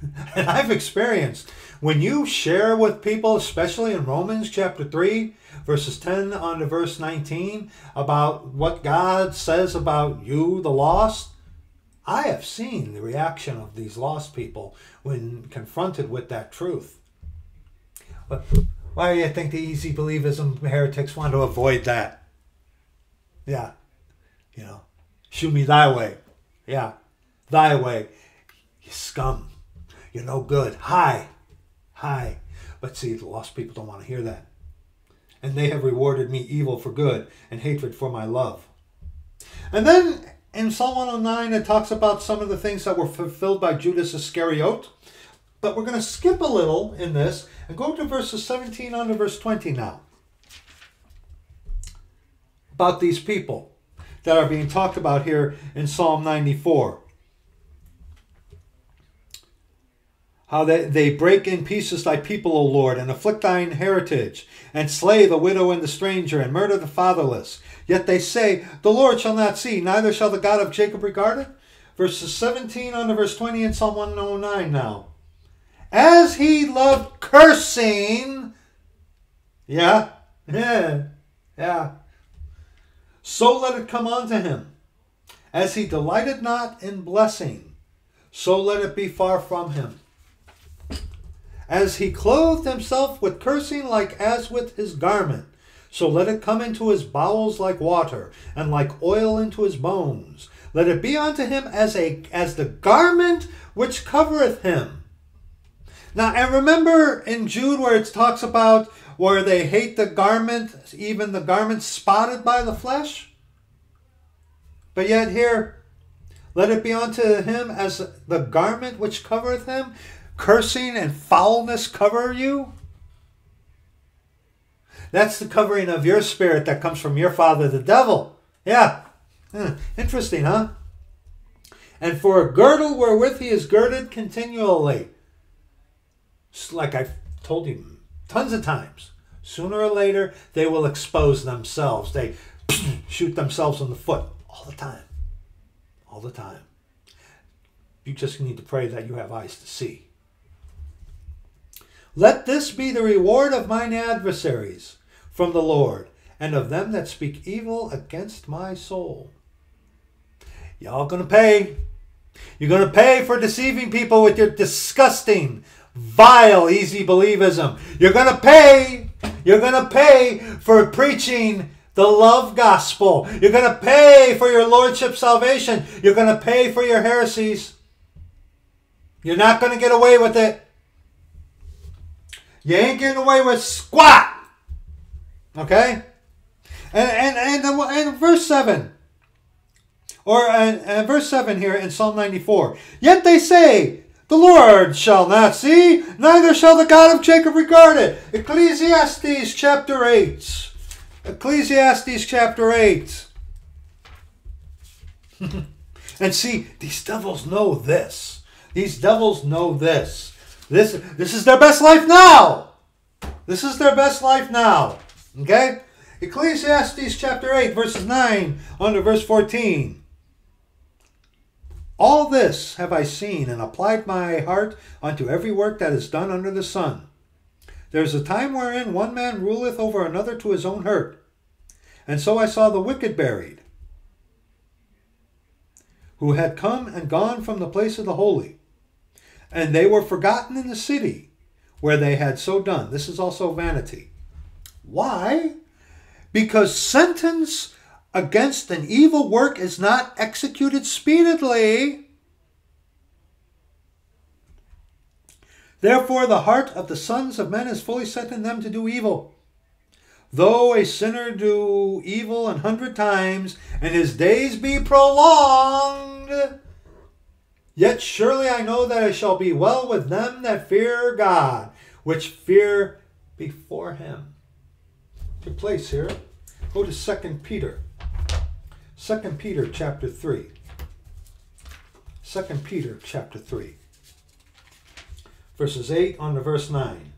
(laughs) and I've experienced when you share with people, especially in Romans chapter 3, verses 10 on to verse 19, about what God says about you, the lost. I have seen the reaction of these lost people when confronted with that truth. But why do you think the easy believism heretics want to avoid that? Yeah. You know, shoot me thy way. Yeah. Thy way. You scum. You're no good. Hi. Hi. But see, the lost people don't want to hear that. And they have rewarded me evil for good and hatred for my love. And then in Psalm 109, it talks about some of the things that were fulfilled by Judas Iscariot. But we're going to skip a little in this and go to verses 17 on to verse 20 now. About these people that are being talked about here in Psalm 94. How they, they break in pieces thy people, O Lord, and afflict thine heritage, and slay the widow and the stranger, and murder the fatherless. Yet they say, The Lord shall not see, neither shall the God of Jacob regard it. Verses 17 on to verse 20 in Psalm 109 now. As he loved cursing, yeah, yeah, yeah, so let it come unto him. As he delighted not in blessing, so let it be far from him as he clothed himself with cursing like as with his garment. So let it come into his bowels like water, and like oil into his bones. Let it be unto him as a as the garment which covereth him. Now, and remember in Jude where it talks about where they hate the garment, even the garment spotted by the flesh? But yet here, let it be unto him as the garment which covereth him cursing and foulness cover you? That's the covering of your spirit that comes from your father, the devil. Yeah. Interesting, huh? And for a girdle wherewith he is girded continually. Like I've told you tons of times. Sooner or later, they will expose themselves. They (clears throat) shoot themselves in the foot all the time. All the time. You just need to pray that you have eyes to see. Let this be the reward of mine adversaries from the Lord, and of them that speak evil against my soul. Y'all gonna pay. You're gonna pay for deceiving people with your disgusting, vile, easy believism. You're gonna pay. You're gonna pay for preaching the love gospel. You're gonna pay for your lordship salvation. You're gonna pay for your heresies. You're not gonna get away with it. You ain't getting away with squat. Okay? And and and, and verse 7. Or and, and verse 7 here in Psalm 94. Yet they say, the Lord shall not see, neither shall the God of Jacob regard it. Ecclesiastes chapter 8. Ecclesiastes chapter 8. (laughs) and see, these devils know this. These devils know this. This, this is their best life now. This is their best life now. Okay? Ecclesiastes chapter 8, verses 9 under verse 14. All this have I seen and applied my heart unto every work that is done under the sun. There is a time wherein one man ruleth over another to his own hurt. And so I saw the wicked buried, who had come and gone from the place of the holy and they were forgotten in the city where they had so done. This is also vanity. Why? Because sentence against an evil work is not executed speedily. Therefore, the heart of the sons of men is fully set in them to do evil. though a sinner do evil an hundred times, and his days be prolonged, yet surely I know that it shall be well with them that fear God, which fear before him. Took place here. Go to Second Peter. Second Peter chapter 3. Second Peter chapter 3. Verses 8 on to verse 9.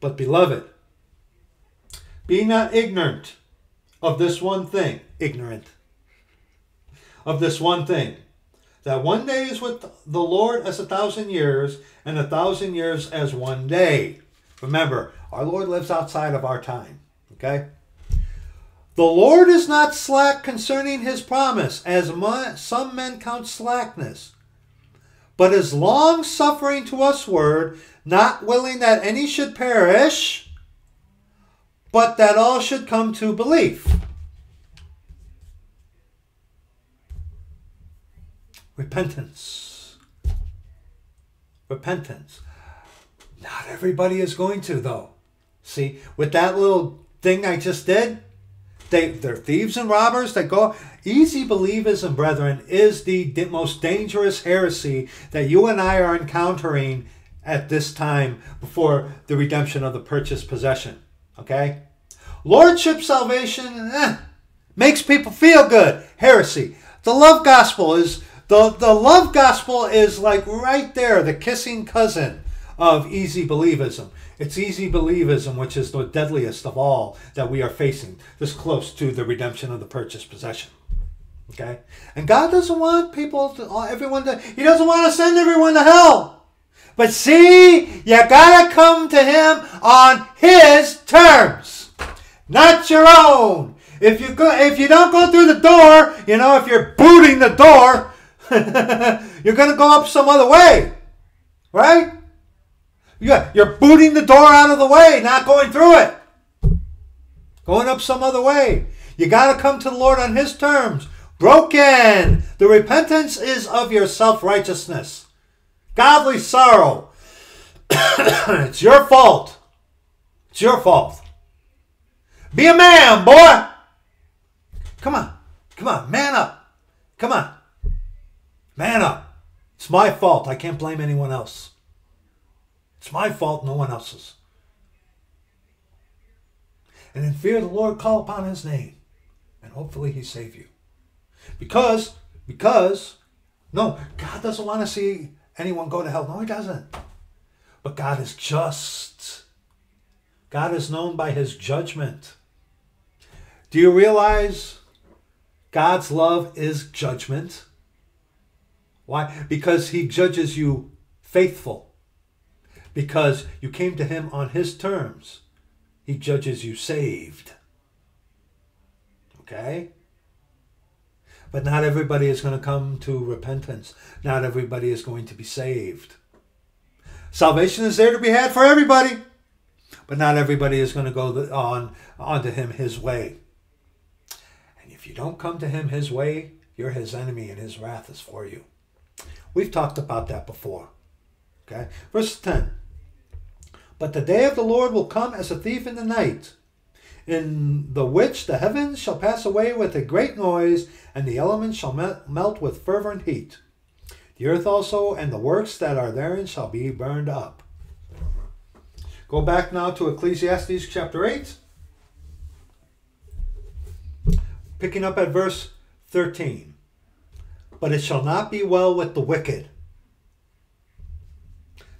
But beloved, be not ignorant of this one thing, ignorant of this one thing, that one day is with the Lord as a thousand years, and a thousand years as one day. Remember, our Lord lives outside of our time. Okay? The Lord is not slack concerning his promise, as some men count slackness, but is long suffering to us word, not willing that any should perish, but that all should come to belief. Repentance. Repentance. Not everybody is going to, though. See, with that little thing I just did, they, they're thieves and robbers that go. Easy believism, brethren, is the most dangerous heresy that you and I are encountering at this time before the redemption of the purchased possession. Okay? Lordship salvation eh, makes people feel good. Heresy. The love gospel is the, the love gospel is like right there, the kissing cousin of easy believism. It's easy believism, which is the deadliest of all that we are facing, this close to the redemption of the purchased possession. Okay? And God doesn't want people to, uh, everyone to, He doesn't want to send everyone to hell. But see, you gotta come to Him on His terms, not your own. If you go, if you don't go through the door, you know, if you're booting the door, (laughs) you're gonna go up some other way, right? You're booting the door out of the way, not going through it. Going up some other way. You got to come to the Lord on His terms. Broken. The repentance is of your self righteousness. Godly sorrow. (coughs) it's your fault. It's your fault. Be a man, boy. Come on. Come on. Man up. Come on. Man up. It's my fault. I can't blame anyone else. It's my fault, no one else's. And in fear of the Lord, call upon his name, and hopefully he save you. Because, because, no, God doesn't want to see anyone go to hell. No, he doesn't. But God is just. God is known by his judgment. Do you realize God's love is judgment? Why? Because he judges you faithful because you came to him on his terms. He judges you saved. Okay? But not everybody is going to come to repentance. Not everybody is going to be saved. Salvation is there to be had for everybody, but not everybody is going to go on onto him his way. And if you don't come to him his way, you're his enemy and his wrath is for you. We've talked about that before. Okay? Verse 10. But the day of the Lord will come as a thief in the night, in the which the heavens shall pass away with a great noise, and the elements shall melt with fervent heat. The earth also and the works that are therein shall be burned up. Go back now to Ecclesiastes chapter 8, picking up at verse 13. But it shall not be well with the wicked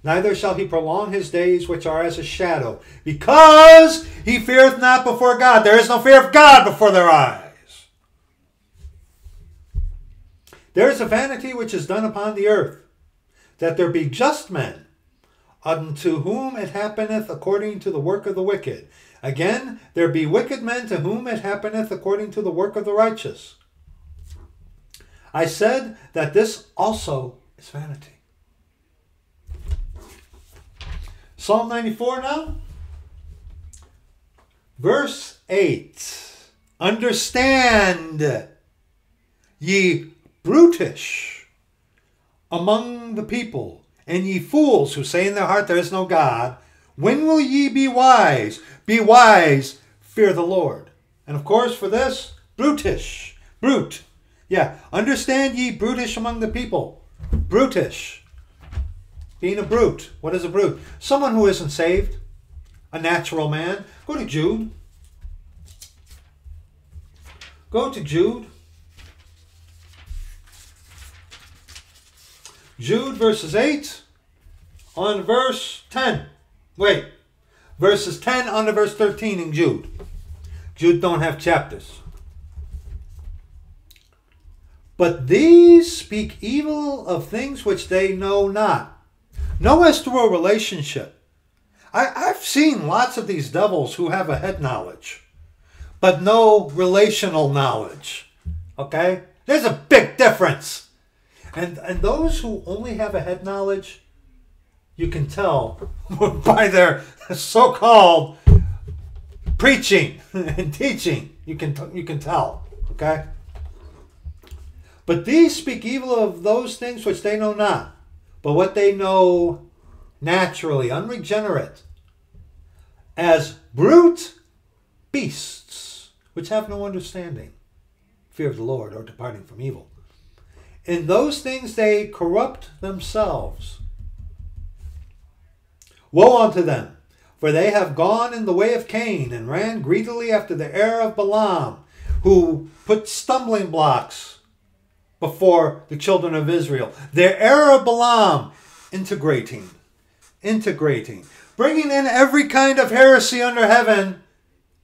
neither shall he prolong his days which are as a shadow, because he feareth not before God. There is no fear of God before their eyes. There is a vanity which is done upon the earth, that there be just men, unto whom it happeneth according to the work of the wicked. Again, there be wicked men to whom it happeneth according to the work of the righteous. I said that this also is vanity. Psalm 94 now. Verse 8 Understand, ye brutish among the people, and ye fools who say in their heart there is no God, When will ye be wise? Be wise, fear the Lord. And of course, for this, brutish, brute. Yeah, understand ye brutish among the people. Brutish. Being a brute. What is a brute? Someone who isn't saved. A natural man. Go to Jude. Go to Jude. Jude verses 8 on verse 10. Wait. Verses 10 on to verse 13 in Jude. Jude don't have chapters. But these speak evil of things which they know not. Know as to a relationship. I, I've seen lots of these devils who have a head knowledge, but no relational knowledge. Okay? There's a big difference. And and those who only have a head knowledge, you can tell (laughs) by their so-called preaching (laughs) and teaching. You can you can tell. Okay. But these speak evil of those things which they know not, but what they know naturally, unregenerate, as brute beasts, which have no understanding, fear of the Lord, or departing from evil. In those things they corrupt themselves. Woe unto them, for they have gone in the way of Cain, and ran greedily after the heir of Balaam, who put stumbling blocks before the children of Israel. The heir of Balaam, integrating, integrating, bringing in every kind of heresy under heaven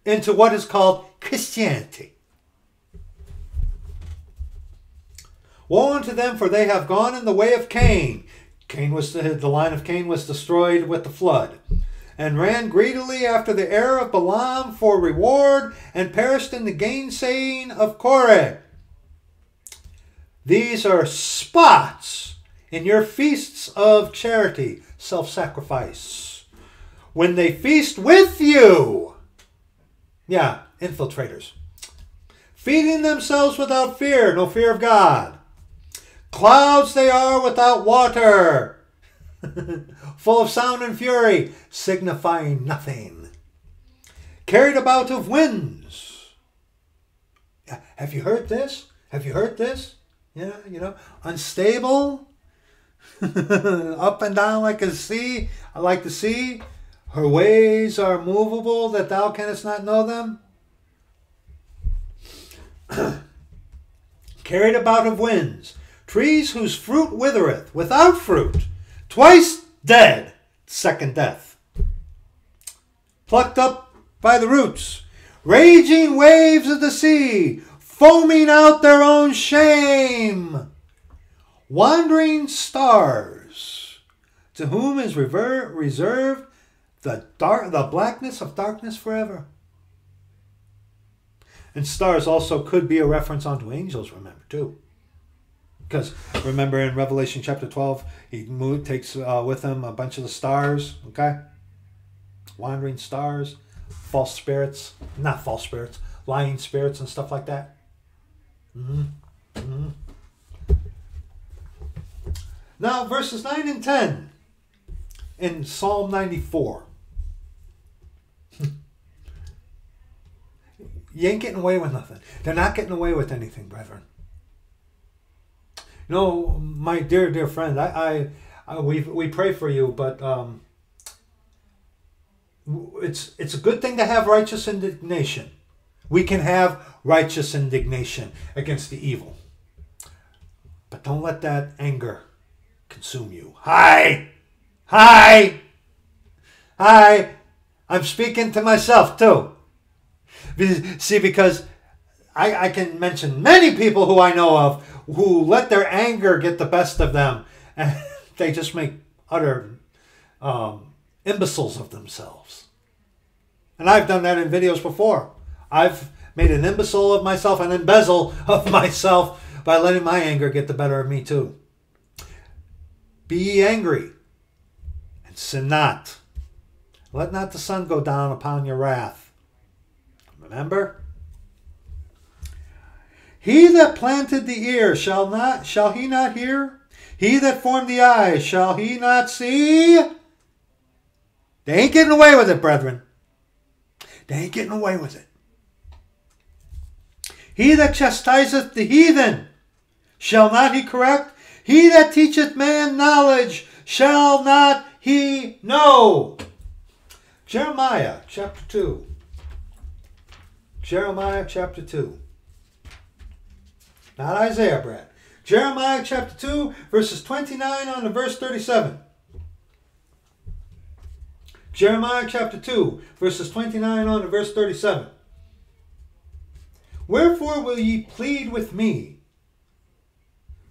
into what is called Christianity. Woe unto them, for they have gone in the way of Cain. Cain was the, the line of Cain was destroyed with the flood, and ran greedily after the heir of Balaam for reward, and perished in the gainsaying of Korah. These are spots in your feasts of charity, self sacrifice. When they feast with you, yeah, infiltrators, feeding themselves without fear, no fear of God Clouds they are without water, (laughs) full of sound and fury, signifying nothing. Carried about of winds. Have you heard this? Have you heard this? Yeah, you know, unstable, (laughs) up and down like a sea, I like the sea. Her ways are movable that thou canst not know them. (clears throat) Carried about of winds, trees whose fruit withereth, without fruit, twice dead, second death. Plucked up by the roots, raging waves of the sea, foaming out their own shame. Wandering stars, to whom is rever- reserved the dark, the blackness of darkness forever. And stars also could be a reference onto angels, remember, too. Because remember in Revelation chapter 12, he moved, takes uh, with him a bunch of the stars, okay? Wandering stars, false spirits, not false spirits, lying spirits and stuff like that. Mm-hmm. Mm-hmm. Now, verses 9 and 10 in Psalm 94. (laughs) you ain't getting away with nothing. They're not getting away with anything, brethren. No, my dear, dear friend, I, I, I we we pray for you, but um, it's it's a good thing to have righteous indignation. We can have righteous indignation against the evil, but don't let that anger consume you. Hi, hi, hi. I'm speaking to myself too. See, because I, I can mention many people who I know of who let their anger get the best of them and (laughs) they just make utter um, imbeciles of themselves. And I've done that in videos before. I've made an imbecile of myself, an embezzle of (laughs) myself by letting my anger get the better of me too. Be ye angry and sin not. Let not the sun go down upon your wrath. Remember? He that planted the ear shall not shall he not hear? He that formed the eye shall he not see? They ain't getting away with it, brethren. They ain't getting away with it. He that chastiseth the heathen, shall not he correct? He that teacheth man knowledge, shall not he know? Jeremiah chapter 2. Jeremiah chapter 2. Not Isaiah, Brad. Jeremiah chapter 2, verses 29 on to verse 37. Jeremiah chapter 2, verses 29 on to verse 37. Wherefore will ye plead with me?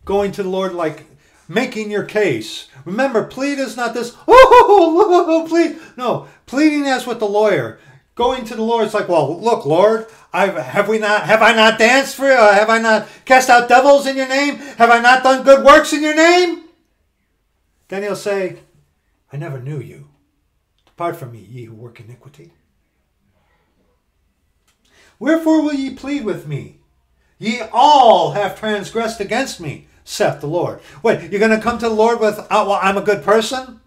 Going to the Lord like making your case. Remember, plead is not this, (laughs) oh, plead. No, pleading as with the lawyer. Going to the Lord, it's like, well, look, Lord, I've, have we not, have I not danced for you? Uh, have I not cast out devils in your name? Have I not done good works in your name? Then he'll say, I never knew you. Depart from me, ye who work iniquity. Wherefore will ye plead with me? Ye all have transgressed against me, saith the Lord. Wait, you're going to come to the Lord with, oh, well, I'm a good person?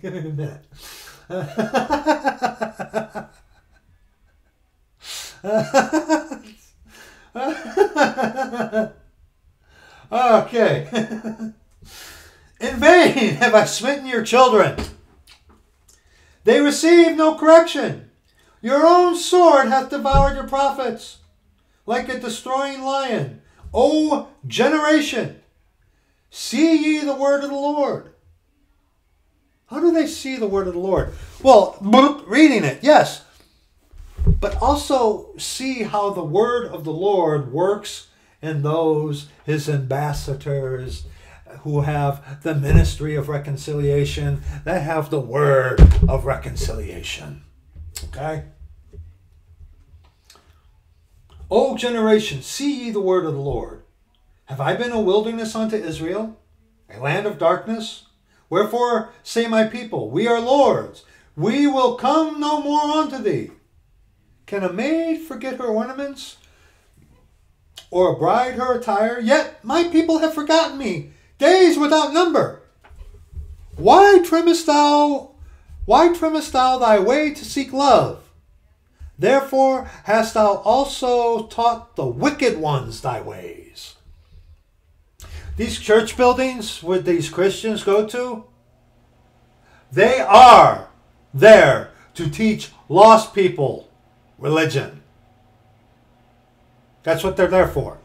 Give me a minute. Okay. (laughs) In vain have I smitten your children. They receive no correction. Your own sword hath devoured your prophets, like a destroying lion. O generation, see ye the word of the Lord. How do they see the word of the Lord? Well, reading it, yes. But also see how the word of the Lord works in those, his ambassadors, who have the ministry of reconciliation, that have the word of reconciliation. Okay? O generation, see ye the word of the Lord. Have I been a wilderness unto Israel, a land of darkness? Wherefore say my people, We are lords, we will come no more unto thee. Can a maid forget her ornaments, or bride her attire? Yet my people have forgotten me, days without number. Why trimmest thou, why trimmest thou thy way to seek love? Therefore hast thou also taught the wicked ones thy ways. These church buildings where these Christians go to, they are there to teach lost people religion. That's what they're there for.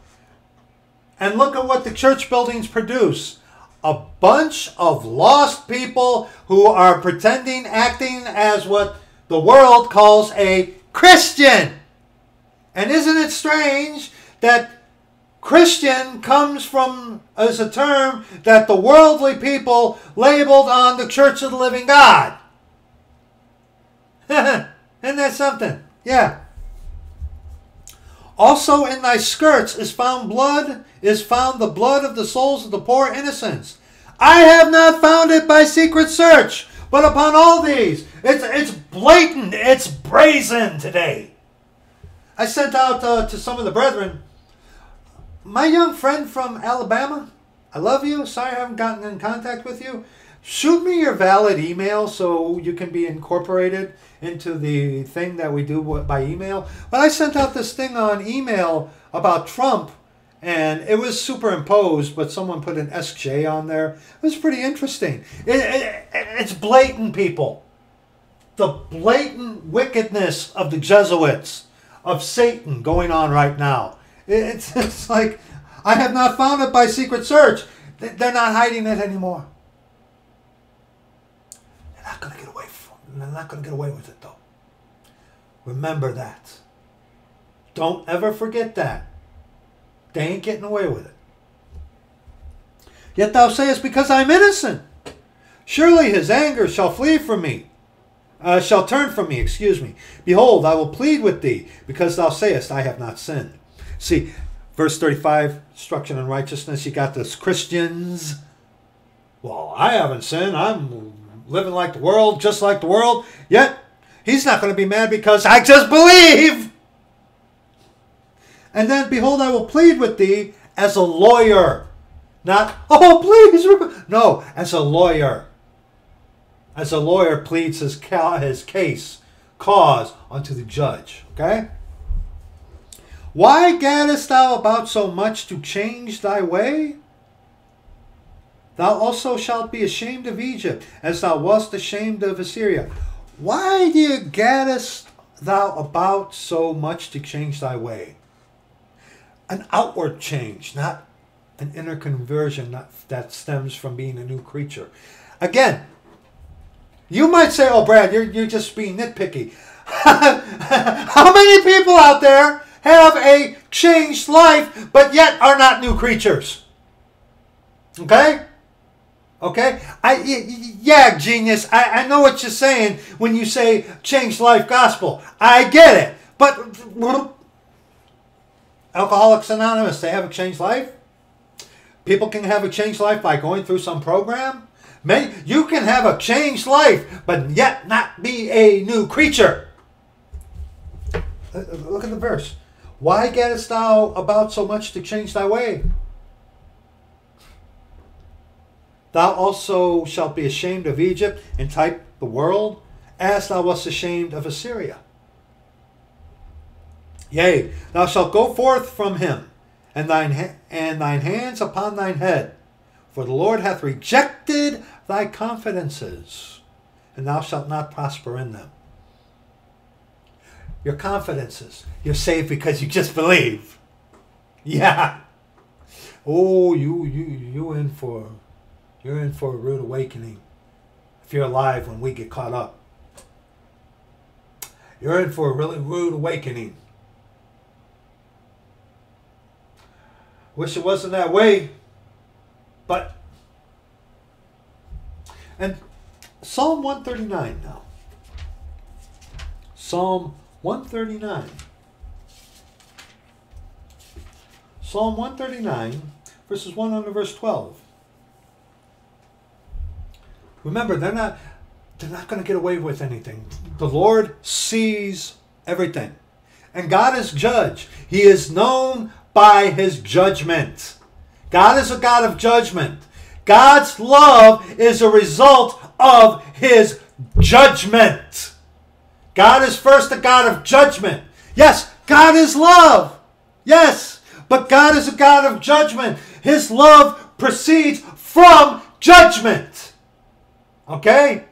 And look at what the church buildings produce a bunch of lost people who are pretending, acting as what the world calls a Christian. And isn't it strange that Christian comes from as a term that the worldly people labeled on the Church of the Living God. (laughs) Isn't that something? Yeah. Also in thy skirts is found blood, is found the blood of the souls of the poor innocents. I have not found it by secret search, but upon all these. It's, it's blatant, it's brazen today. I sent out uh, to some of the brethren my young friend from Alabama, I love you. Sorry I haven't gotten in contact with you. Shoot me your valid email so you can be incorporated into the thing that we do by email. But I sent out this thing on email about Trump and it was superimposed, but someone put an SJ on there. It was pretty interesting. It, it, it's blatant, people. The blatant wickedness of the Jesuits, of Satan going on right now. It's, (laughs) it's like, I have not found it by secret search. They're not hiding it anymore. Not going to get away from. They're not going to get away with it though. Remember that. Don't ever forget that. They ain't getting away with it. Yet thou sayest, because I'm innocent. Surely his anger shall flee from me. Uh, shall turn from me, excuse me. Behold, I will plead with thee, because thou sayest, I have not sinned. See, verse 35, instruction in righteousness, you got this Christians. Well, I haven't sinned. I'm living like the world, just like the world. Yet, he's not going to be mad because I just believe. And then, behold, I will plead with thee as a lawyer. Not, oh, please. No, as a lawyer. As a lawyer pleads his, his case, cause unto the judge. Okay? Why gaddest thou about so much to change thy way? Thou also shalt be ashamed of Egypt, as thou wast ashamed of Assyria. Why you gaddest thou about so much to change thy way? An outward change, not an inner conversion not, that stems from being a new creature. Again, you might say, oh, Brad, you're, you're just being nitpicky. (laughs) How many people out there have a changed life but yet are not new creatures? Okay? Okay? I yeah, genius. I, I know what you're saying when you say changed life gospel. I get it. But Alcoholics Anonymous, they have a changed life? People can have a changed life by going through some program? May, you can have a changed life, but yet not be a new creature. Uh, uh, look at the verse. Why gettest thou about so much to change thy way? Thou also shalt be ashamed of Egypt, and type the world, as thou wast ashamed of Assyria. Yea, thou shalt go forth from him, and thine, and thine hands upon thine head. For the Lord hath rejected thy confidences, and thou shalt not prosper in them. Your confidences. You're saved because you just believe. (laughs) Yeah. Oh, you you you in for you're in for a rude awakening. If you're alive when we get caught up. You're in for a really rude awakening. Wish it wasn't that way, but. And Psalm 139 now. Psalm 139. Psalm 139, verses 1 on to verse 12. Remember, they're not they're not going to get away with anything. The Lord sees everything. And God is judge. He is known by his judgment. God is a God of judgment. God's love is a result of his judgment. God is first a God of judgment. Yes, God is love. Yes, but God is a God of judgment. His love proceeds from judgment. Okay?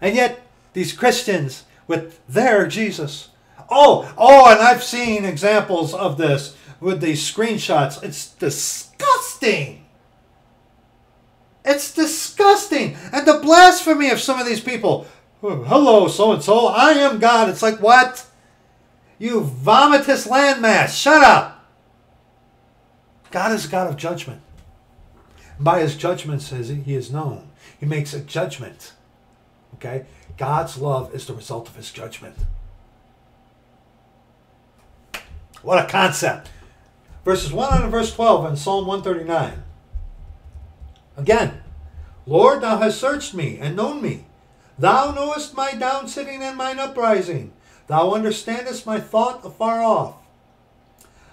And yet, these Christians with their Jesus. Oh, oh, and I've seen examples of this with these screenshots. It's disgusting. It's disgusting. And the blasphemy of some of these people. Hello, so and so. I am God. It's like, what? You vomitous landmass. Shut up. God is God of judgment. By his judgments, he is known. He makes a judgment. Okay? God's love is the result of his judgment. What a concept verses 1 and verse 12 in Psalm 139. Again, Lord, thou hast searched me and known me. Thou knowest my down sitting and mine uprising. Thou understandest my thought afar off.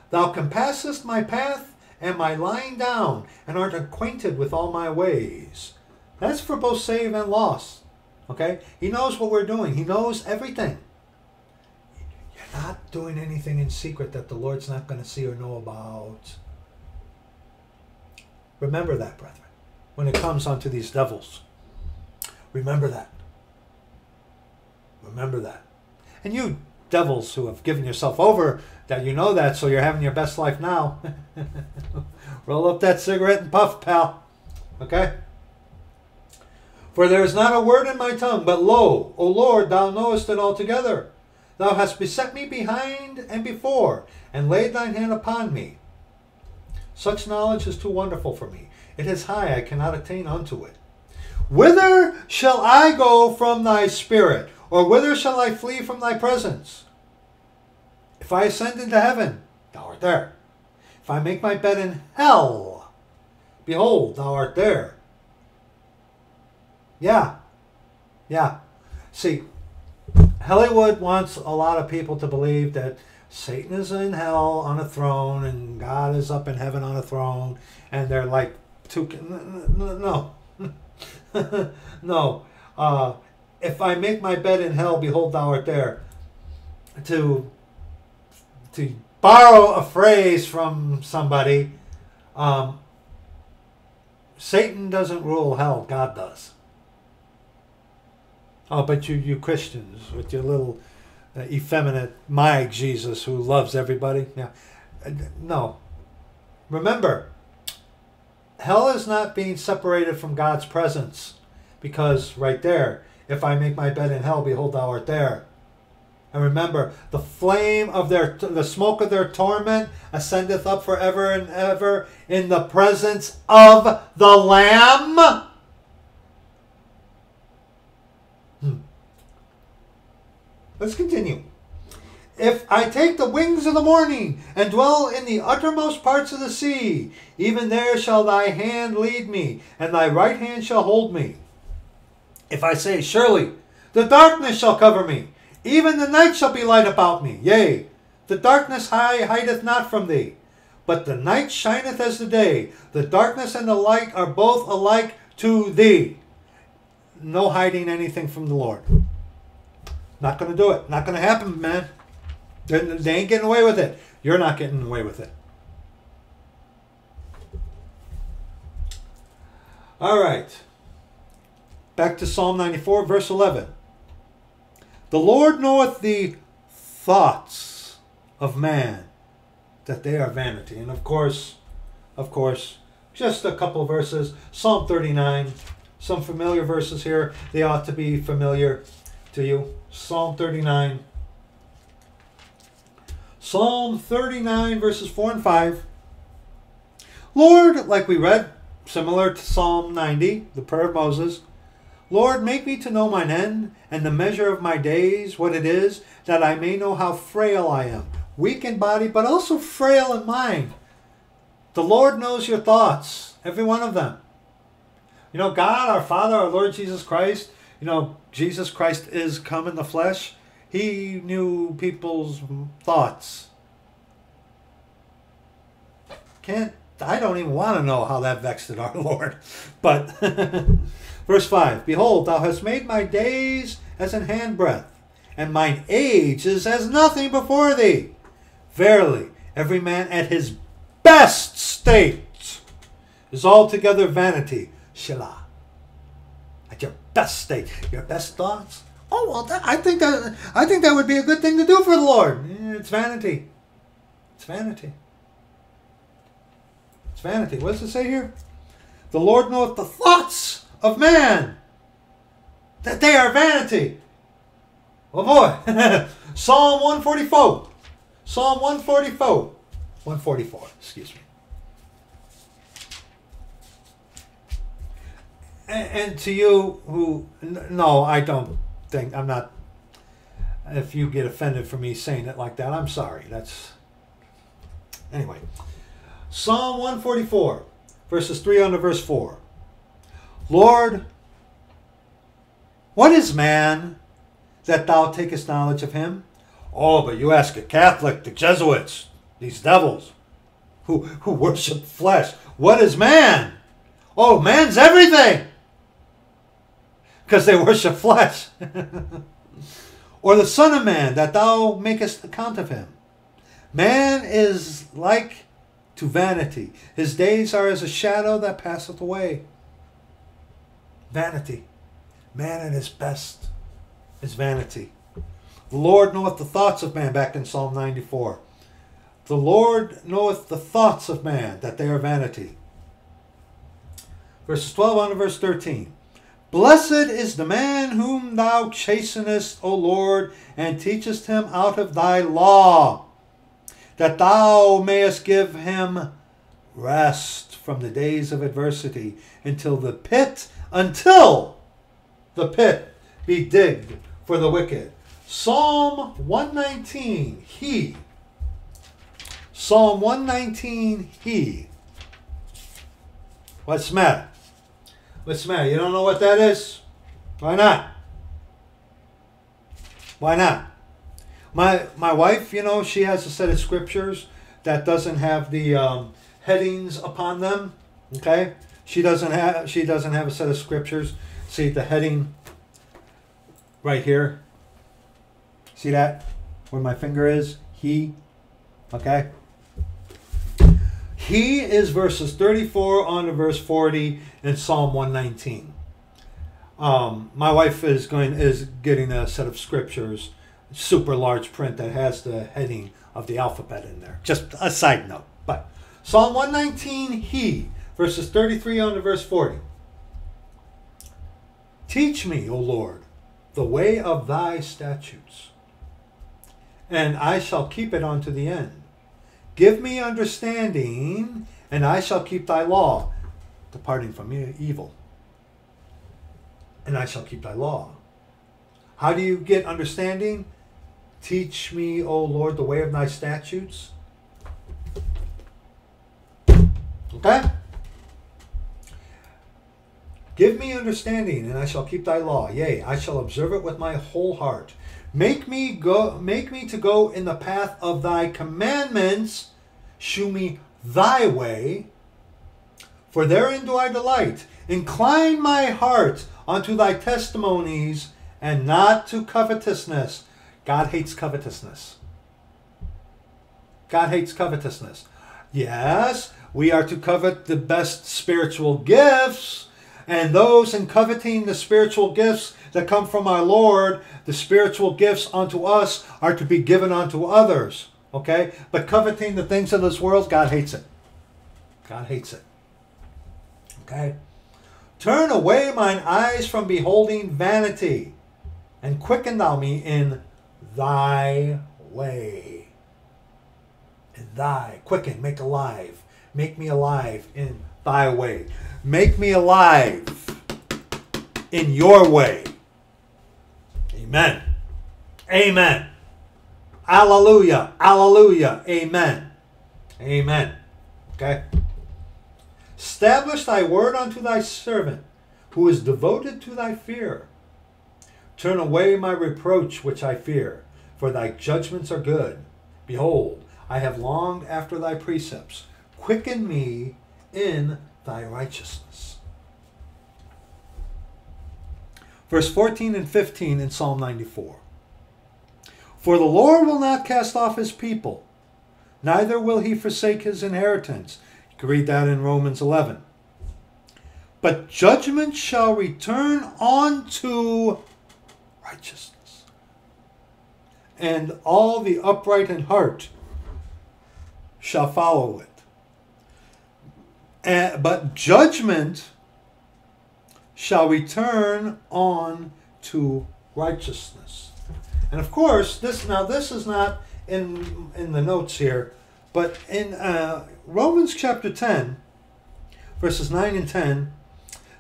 Thou compassest my path and my lying down, and art acquainted with all my ways. That's for both save and loss. Okay? He knows what we're doing. He knows everything You're not doing anything in secret that the Lord's not going to see or know about. Remember that, brethren, when it comes unto these devils. Remember that. Remember that. And you devils who have given yourself over, that you know that, so you're having your best life now. (laughs) Roll up that cigarette and puff, pal. Okay? For there is not a word in my tongue, but lo, O Lord, thou knowest it altogether. Thou hast beset me behind and before, and laid thine hand upon me. Such knowledge is too wonderful for me. It is high, I cannot attain unto it. Whither shall I go from thy spirit, or whither shall I flee from thy presence? If I ascend into heaven, thou art there. If I make my bed in hell, behold, thou art there. Yeah. Yeah. See, Hollywood wants a lot of people to believe that Satan is in hell on a throne, and God is up in heaven on a throne, and they're like two. No, (laughs) no. Uh, if I make my bed in hell, behold, thou art there. To to borrow a phrase from somebody, um, Satan doesn't rule hell, God does. Oh, but you, you Christians with your little uh, effeminate my Jesus who loves everybody. Yeah, uh, no. Remember, hell is not being separated from God's presence, because right there, if I make my bed in hell, behold, thou art there. And remember, the flame of their, the smoke of their torment ascendeth up forever and ever in the presence of the Lamb. Let's continue. If I take the wings of the morning and dwell in the uttermost parts of the sea, even there shall thy hand lead me, and thy right hand shall hold me. If I say, Surely the darkness shall cover me, even the night shall be light about me. Yea, the darkness high hideth not from thee. But the night shineth as the day. The darkness and the light are both alike to thee. No hiding anything from the Lord. Not going to do it. Not going to happen, man. They, they ain't getting away with it. You're not getting away with it. All right. Back to Psalm 94, verse 11. The Lord knoweth the thoughts of man, that they are vanity. And of course, of course, just a couple verses. Psalm 39, some familiar verses here. They ought to be familiar to you. Psalm 39. Psalm 39, verses 4 and 5. Lord, like we read, similar to Psalm 90, the prayer of Moses, Lord, make me to know mine end and the measure of my days, what it is, that I may know how frail I am, weak in body, but also frail in mind. The Lord knows your thoughts, every one of them. You know, God, our Father, our Lord Jesus Christ, you know, Jesus Christ is come in the flesh. He knew people's thoughts. Can't, I don't even want to know how that vexed our (laughs) Lord. But (laughs) Verse 5 Behold, thou hast made my days as an handbreadth, and mine age is as nothing before thee. Verily, every man at his best state is altogether vanity. Selah. Best state, your best thoughts. Oh well, that, I think that I think that would be a good thing to do for the Lord. It's vanity. It's vanity. It's vanity. What does it say here? The Lord knoweth the thoughts of man, that they are vanity. Oh boy. (laughs) Psalm 144. Psalm 144. 144, excuse me. And, and to you who, no, I don't think, I'm not, if you get offended for me saying it like that, I'm sorry. That's, anyway. Psalm 144, verses 3 on verse 4. Lord, what is man that thou takest knowledge of him? Oh, but you ask a Catholic, the Jesuits, these devils who, who worship flesh. What is man? Oh, man's everything. Because they worship flesh. (laughs) or the Son of Man, that thou makest account of him. Man is like to vanity. His days are as a shadow that passeth away. Vanity. Man at his best is vanity. The Lord knoweth the thoughts of man, back in Psalm 94. The Lord knoweth the thoughts of man, that they are vanity. Verses 12 on to verse 13. Blessed is the man whom thou chastenest, O Lord, and teachest him out of thy law, that thou mayest give him rest from the days of adversity until the pit until the pit be digged for the wicked. Psalm 119, he. Psalm 119, he. What's the matter? What's the matter? You don't know what that is? Why not? Why not? My my wife, you know, she has a set of scriptures that doesn't have the um, headings upon them. Okay, she doesn't have she doesn't have a set of scriptures. See the heading right here. See that where my finger is? He. Okay. He is verses 34 on to verse 40 in Psalm 119. Um, my wife is going is getting a set of scriptures, super large print that has the heading of the alphabet in there. Just a side note. But Psalm 119, He, verses 33 on to verse 40. Teach me, O Lord, the way of thy statutes, and I shall keep it unto the end. Give me understanding, and I shall keep thy law, departing from me, evil. And I shall keep thy law. How do you get understanding? Teach me, O Lord, the way of thy statutes. Okay? Give me understanding, and I shall keep thy law. Yea, I shall observe it with my whole heart. Make me go make me to go in the path of thy commandments. Shew me thy way, for therein do I delight. Incline my heart unto thy testimonies, and not to covetousness. God hates covetousness. God hates covetousness. Yes, we are to covet the best spiritual gifts, and those in coveting the spiritual gifts that come from our Lord, the spiritual gifts unto us are to be given unto others. Okay? But coveting the things of this world, God hates it. God hates it. Okay? Turn away mine eyes from beholding vanity, and quicken thou me in thy way. In thy, quicken, make alive. Make me alive in thy way. Make me alive in your way. Amen. Amen. Alleluia. Alleluia. Amen. Amen. Okay? Establish thy word unto thy servant, who is devoted to thy fear. Turn away my reproach which I fear, for thy judgments are good. Behold, I have longed after thy precepts. Quicken me in thy righteousness. Verse 14 and 15 in Psalm 94. For the Lord will not cast off his people, neither will he forsake his inheritance. Can read that in Romans 11. But judgment shall return unto righteousness. And all the upright in heart shall follow it. And, but judgment shall return on to righteousness. And of course, this now this is not in in the notes here, but in uh, Romans chapter 10, verses 9 and 10,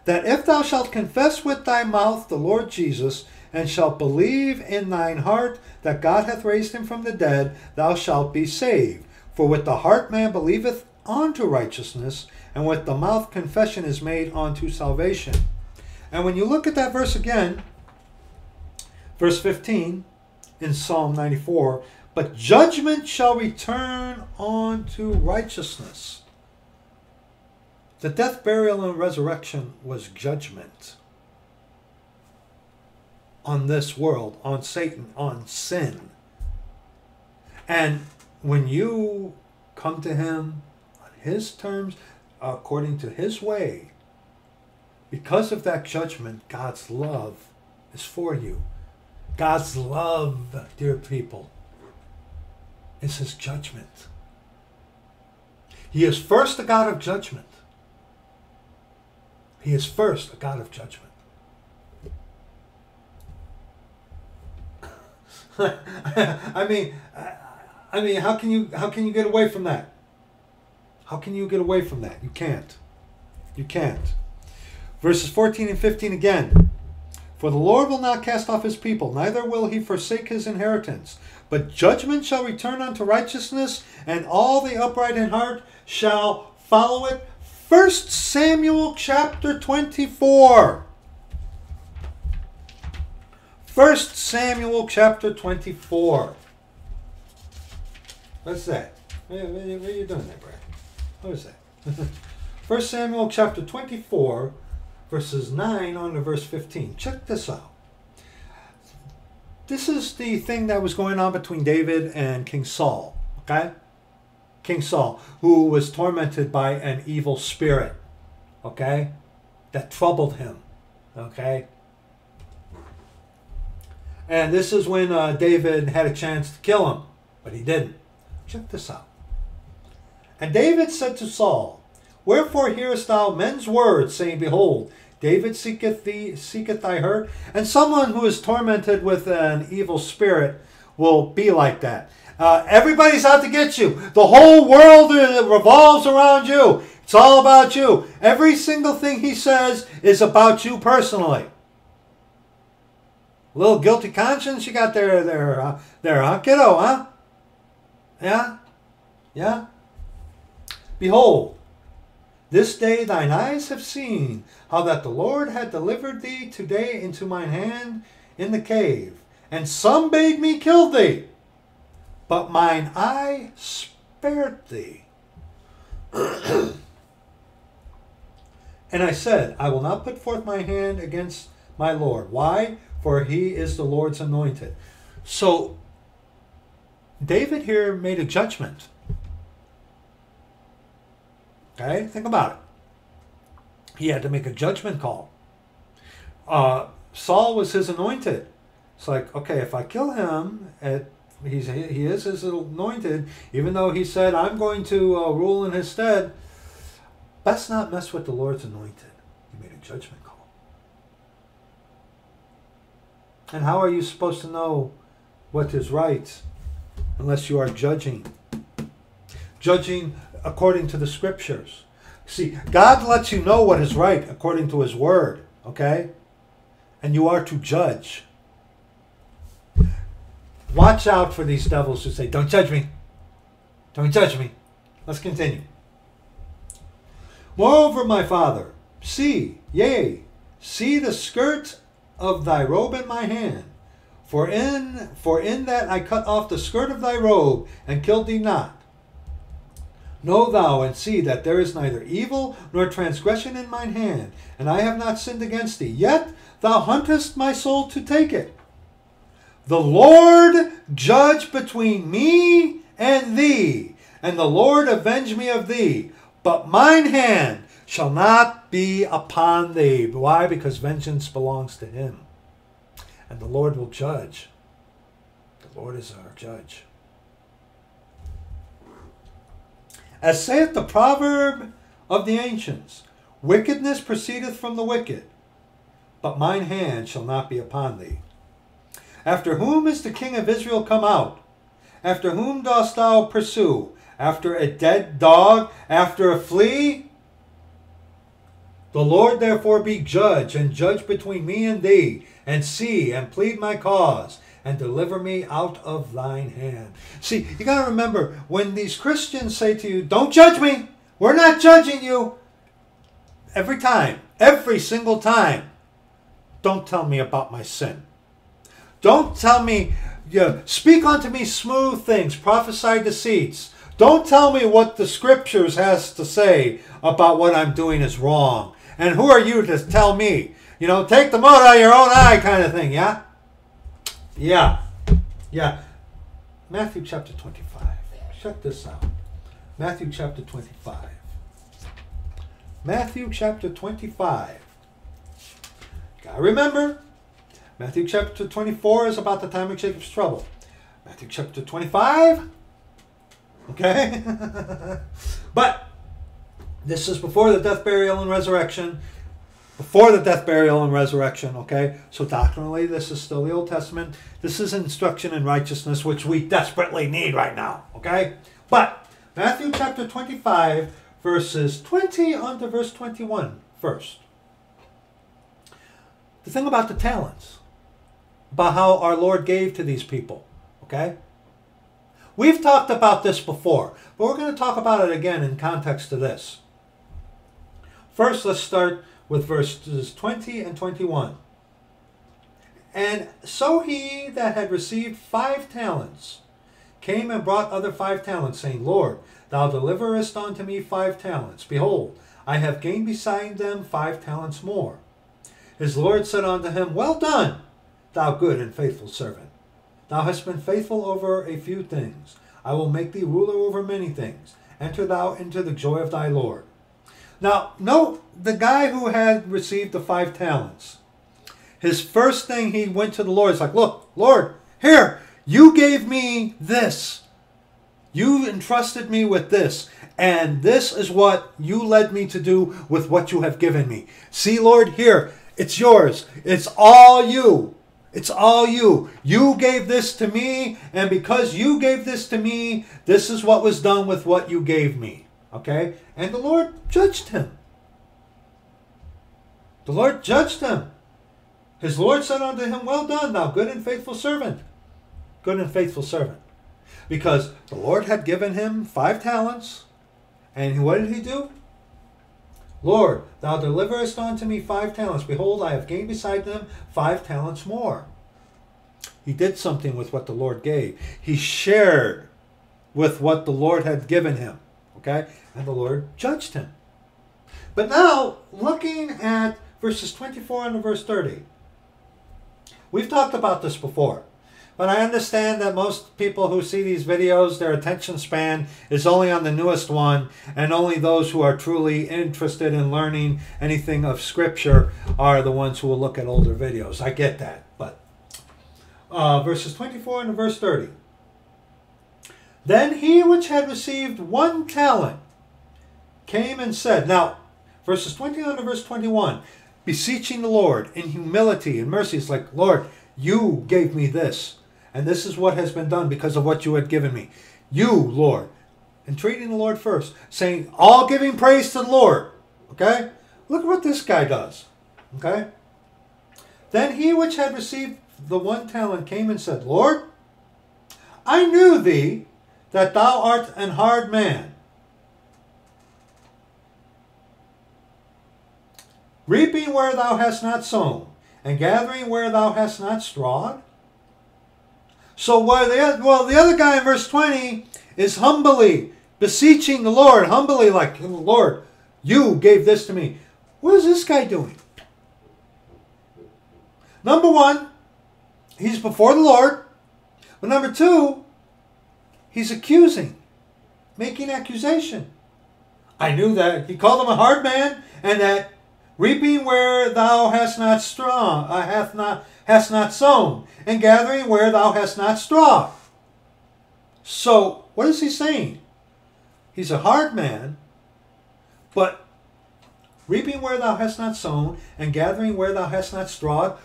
that if thou shalt confess with thy mouth the Lord Jesus, and shalt believe in thine heart that God hath raised him from the dead, thou shalt be saved. For with the heart man believeth unto righteousness, and with the mouth confession is made unto salvation. And when you look at that verse again, verse 15, in Psalm 94 But judgment shall return unto righteousness. The death, burial, and resurrection was judgment on this world, on Satan, on sin. And when you come to him on his terms, according to his way, because of that judgment, God's love is for you. God's love, dear people, is his judgment. He is first a God of judgment. He is first a God of judgment. (laughs) I mean, I mean, how can you how can you get away from that? How can you get away from that? You can't. You can't. Verses 14 and 15 again. For the Lord will not cast off his people, neither will he forsake his inheritance. But judgment shall return unto righteousness, and all the upright in heart shall follow it. 1 Samuel chapter 24. 1 Samuel chapter 24. What's that? What, are you doing there, Brad? What is that? (laughs) 1 Samuel chapter 24, verses 9 on to verse 15. Check this out. This is the thing that was going on between David and King Saul, okay? King Saul, who was tormented by an evil spirit, okay? That troubled him, okay? And this is when uh, David had a chance to kill him, but he didn't. Check this out. And David said to Saul, Wherefore hearest thou men's words, saying, Behold, David seeketh thee, seeketh thy hurt? And someone who is tormented with an evil spirit will be like that. Uh, everybody's out to get you. The whole world revolves around you. It's all about you. Every single thing he says is about you personally. A little guilty conscience you got there, there, uh, there, huh, kiddo, huh? Yeah, yeah. Behold, this day thine eyes have seen how that the Lord had delivered thee today into mine hand in the cave, and some bade me kill thee, but mine eye spared thee. (clears throat) and I said, I will not put forth my hand against my Lord. Why? For he is the Lord's anointed. So, David here made a judgment. Okay, think about it. He had to make a judgment call. Uh, Saul was his anointed. It's like, okay, if I kill him, at, he's, he is his anointed, even though he said, I'm going to uh, rule in his stead, let's not mess with the Lord's anointed. He made a judgment call. And how are you supposed to know what is right unless you are judging? Judging according to the scriptures. See, God lets you know what is right according to his word, okay? And you are to judge. Watch out for these devils who say, Don't judge me. Don't judge me. Let's continue. Moreover, my father, see, yea, see the skirt of thy robe in my hand. For in for in that I cut off the skirt of thy robe and killed thee not. Know thou and see that there is neither evil nor transgression in mine hand, and I have not sinned against thee. Yet thou huntest my soul to take it. The Lord judge between me and thee, and the Lord avenge me of thee. But mine hand shall not be upon thee. Why? Because vengeance belongs to him. And the Lord will judge. The Lord is our judge. As saith the proverb of the ancients Wickedness proceedeth from the wicked, but mine hand shall not be upon thee. After whom is the king of Israel come out? After whom dost thou pursue? After a dead dog? After a flea? The Lord therefore be judge, and judge between me and thee, and see, and plead my cause, and deliver me out of thine hand. See, you got to remember when these Christians say to you, Don't judge me, we're not judging you. Every time, every single time, don't tell me about my sin. Don't tell me, you speak unto me smooth things, prophesy deceits. Don't tell me what the scriptures has to say about what I'm doing is wrong. And who are you to tell me? You know, take the mote out of your own eye kind of thing, yeah? Yeah. Yeah. Matthew chapter 25. Check this out. Matthew chapter 25. Matthew chapter 25. Gotta remember, Matthew chapter 24 is about the time of Jacob's trouble. Matthew chapter 25, okay? (laughs) but this is before the death, burial, and resurrection before the death, burial, and resurrection. Okay, so doctrinally, this is still the Old Testament. This is instruction in righteousness, which we desperately need right now. Okay, but Matthew chapter 25, verses 20 on to verse 21 first. The thing about the talents, about how our Lord gave to these people. Okay, we've talked about this before, but we're going to talk about it again in context to this. First, let's start with verses 20 and 21. And so he that had received five talents came and brought other five talents, saying, Lord, thou deliverest unto me five talents. Behold, I have gained beside them five talents more. His Lord said unto him, Well done, thou good and faithful servant. Thou hast been faithful over a few things. I will make thee ruler over many things. Enter thou into the joy of thy Lord. Now, note the guy who had received the five talents. His first thing he went to the Lord is like, Look, Lord, here, you gave me this. You entrusted me with this. And this is what you led me to do with what you have given me. See, Lord, here, it's yours. It's all you. It's all you. You gave this to me, and because you gave this to me, this is what was done with what you gave me. Okay? And the Lord judged him. The Lord judged him. His Lord said unto him, Well done, thou good and faithful servant. Good and faithful servant. Because the Lord had given him five talents, and what did he do? Lord, thou deliverest unto me five talents. Behold, I have gained beside them five talents more. He did something with what the Lord gave. He shared with what the Lord had given him. Okay? And the Lord judged him. But now, looking at verses 24 and verse 30. We've talked about this before. But I understand that most people who see these videos, their attention span is only on the newest one, and only those who are truly interested in learning anything of Scripture are the ones who will look at older videos. I get that. But uh, verses 24 and verse 30. Then he which had received one talent came and said, Now, verses 21 to verse 21, beseeching the Lord in humility and mercy. It's like, Lord, you gave me this. And this is what has been done because of what you had given me. You, Lord. Entreating the Lord first, saying, all giving praise to the Lord. Okay? Look at what this guy does. Okay? Then he which had received the one talent came and said, Lord, I knew thee that thou art an hard man, reaping where thou hast not sown, and gathering where thou hast not strawed. So while the, well, the other guy in verse 20 is humbly beseeching the Lord, humbly like, Lord, you gave this to me. What is this guy doing? Number one, he's before the Lord. But number two, he's accusing, making accusation. I knew that. He called him a hard man, and that reaping where thou hast not strong, uh, hath not hast not sown, and gathering where thou hast not straw. So, what is he saying? He's a hard man, but reaping where thou hast not sown, and gathering where thou hast not strawed.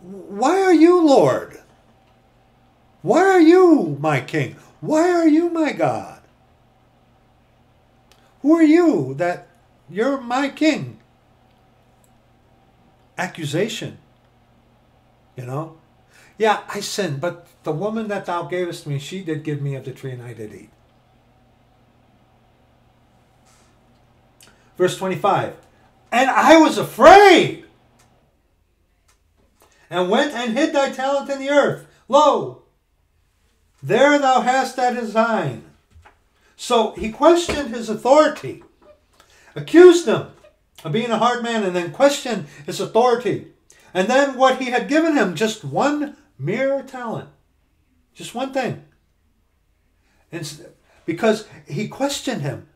Why are you Lord? Why are you my King? Why are you my God? Who are you that you're my King? Accusation. You know? Yeah, I sinned, but the woman that thou gavest me, she did give me of the tree and I did eat. Verse 25. And I was afraid and went and hid thy talent in the earth. Lo, there thou hast that design. So he questioned his authority, accused him of being a hard man, and then questioned his authority. And then what he had given him, just one mere talent. Just one thing. And because he questioned him.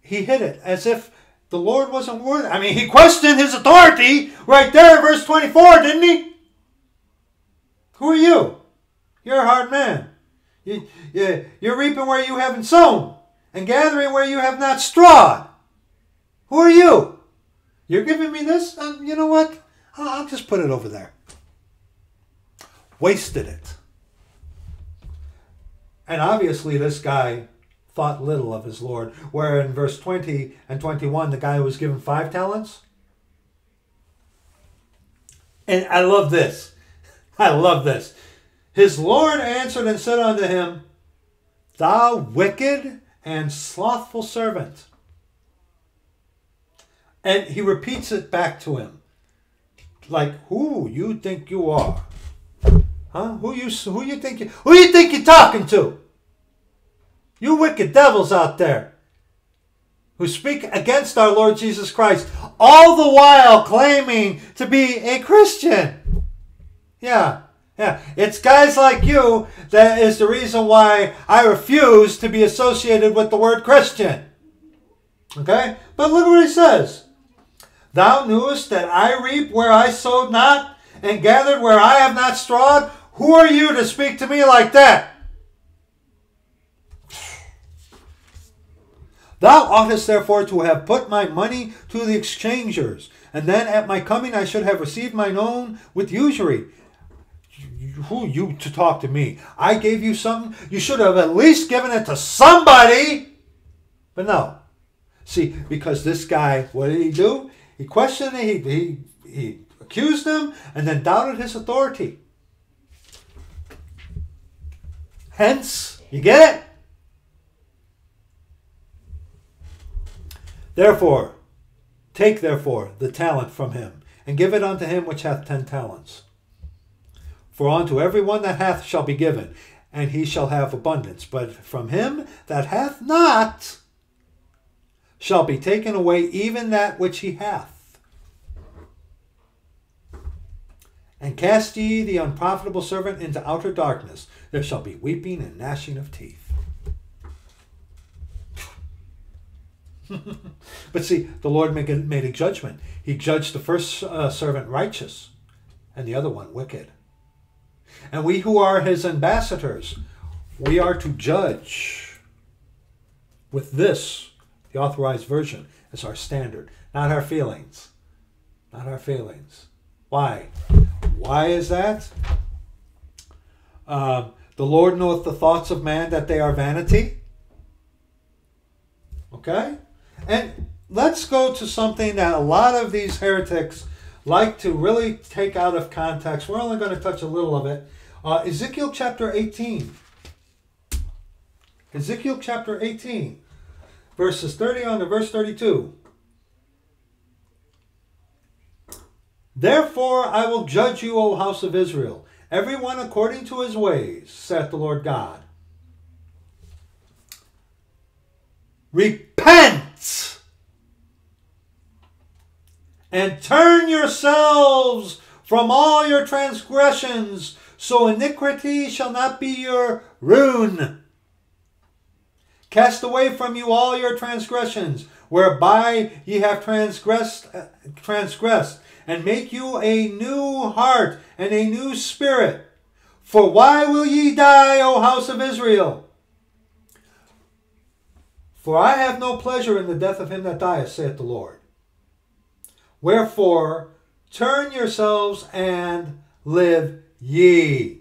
He hid it as if the Lord wasn't worthy. I mean, he questioned his authority right there, verse 24, didn't he? Who are you? You're a hard man. You, you, you're reaping where you haven't sown and gathering where you have not strawed. Who are you? You're giving me this? and you know what? I'll just put it over there. Wasted it. And obviously, this guy thought little of his Lord. Where in verse 20 and 21, the guy was given five talents. And I love this. (laughs) I love this. His Lord answered and said unto him, Thou wicked and slothful servant. And he repeats it back to him like who you think you are? Huh? Who you who you think you, who you think you're talking to? You wicked devils out there who speak against our Lord Jesus Christ, all the while claiming to be a Christian. Yeah, yeah. It's guys like you that is the reason why I refuse to be associated with the word Christian. Okay? But look what he says. Thou knewest that I reap where I sowed not, and gathered where I have not strawed. Who are you to speak to me like that? Thou oughtest therefore to have put my money to the exchangers, and then at my coming I should have received mine own with usury. Who you to talk to me? I gave you something. You should have at least given it to somebody. But no. See, because this guy, what did he do? He questioned it, he, he, he accused him, and then doubted his authority. Hence, you get it? Therefore, take therefore the talent from him, and give it unto him which hath ten talents. For unto every one that hath shall be given, and he shall have abundance. But from him that hath not shall be taken away even that which he hath. And cast ye the unprofitable servant into outer darkness. There shall be weeping and gnashing of teeth. (laughs) but see, the Lord made a, made a judgment. He judged the first uh, servant righteous and the other one wicked. And we who are his ambassadors, we are to judge with this, the authorized version, as our standard, not our feelings. Not our feelings. Why? Why is that? Um, the Lord knoweth the thoughts of man that they are vanity. Okay? And let's go to something that a lot of these heretics like to really take out of context. We're only going to touch a little of it. Uh, Ezekiel chapter 18. Ezekiel chapter 18, verses 30 on to verse 32. Therefore I will judge you, O house of Israel, every one according to his ways, saith the Lord God. Repent! and turn yourselves from all your transgressions, so iniquity shall not be your ruin. Cast away from you all your transgressions, whereby ye have transgressed, uh, transgressed, and make you a new heart and a new spirit. For why will ye die, O house of Israel? For I have no pleasure in the death of him that dieth, saith the Lord. Wherefore, turn yourselves and live ye.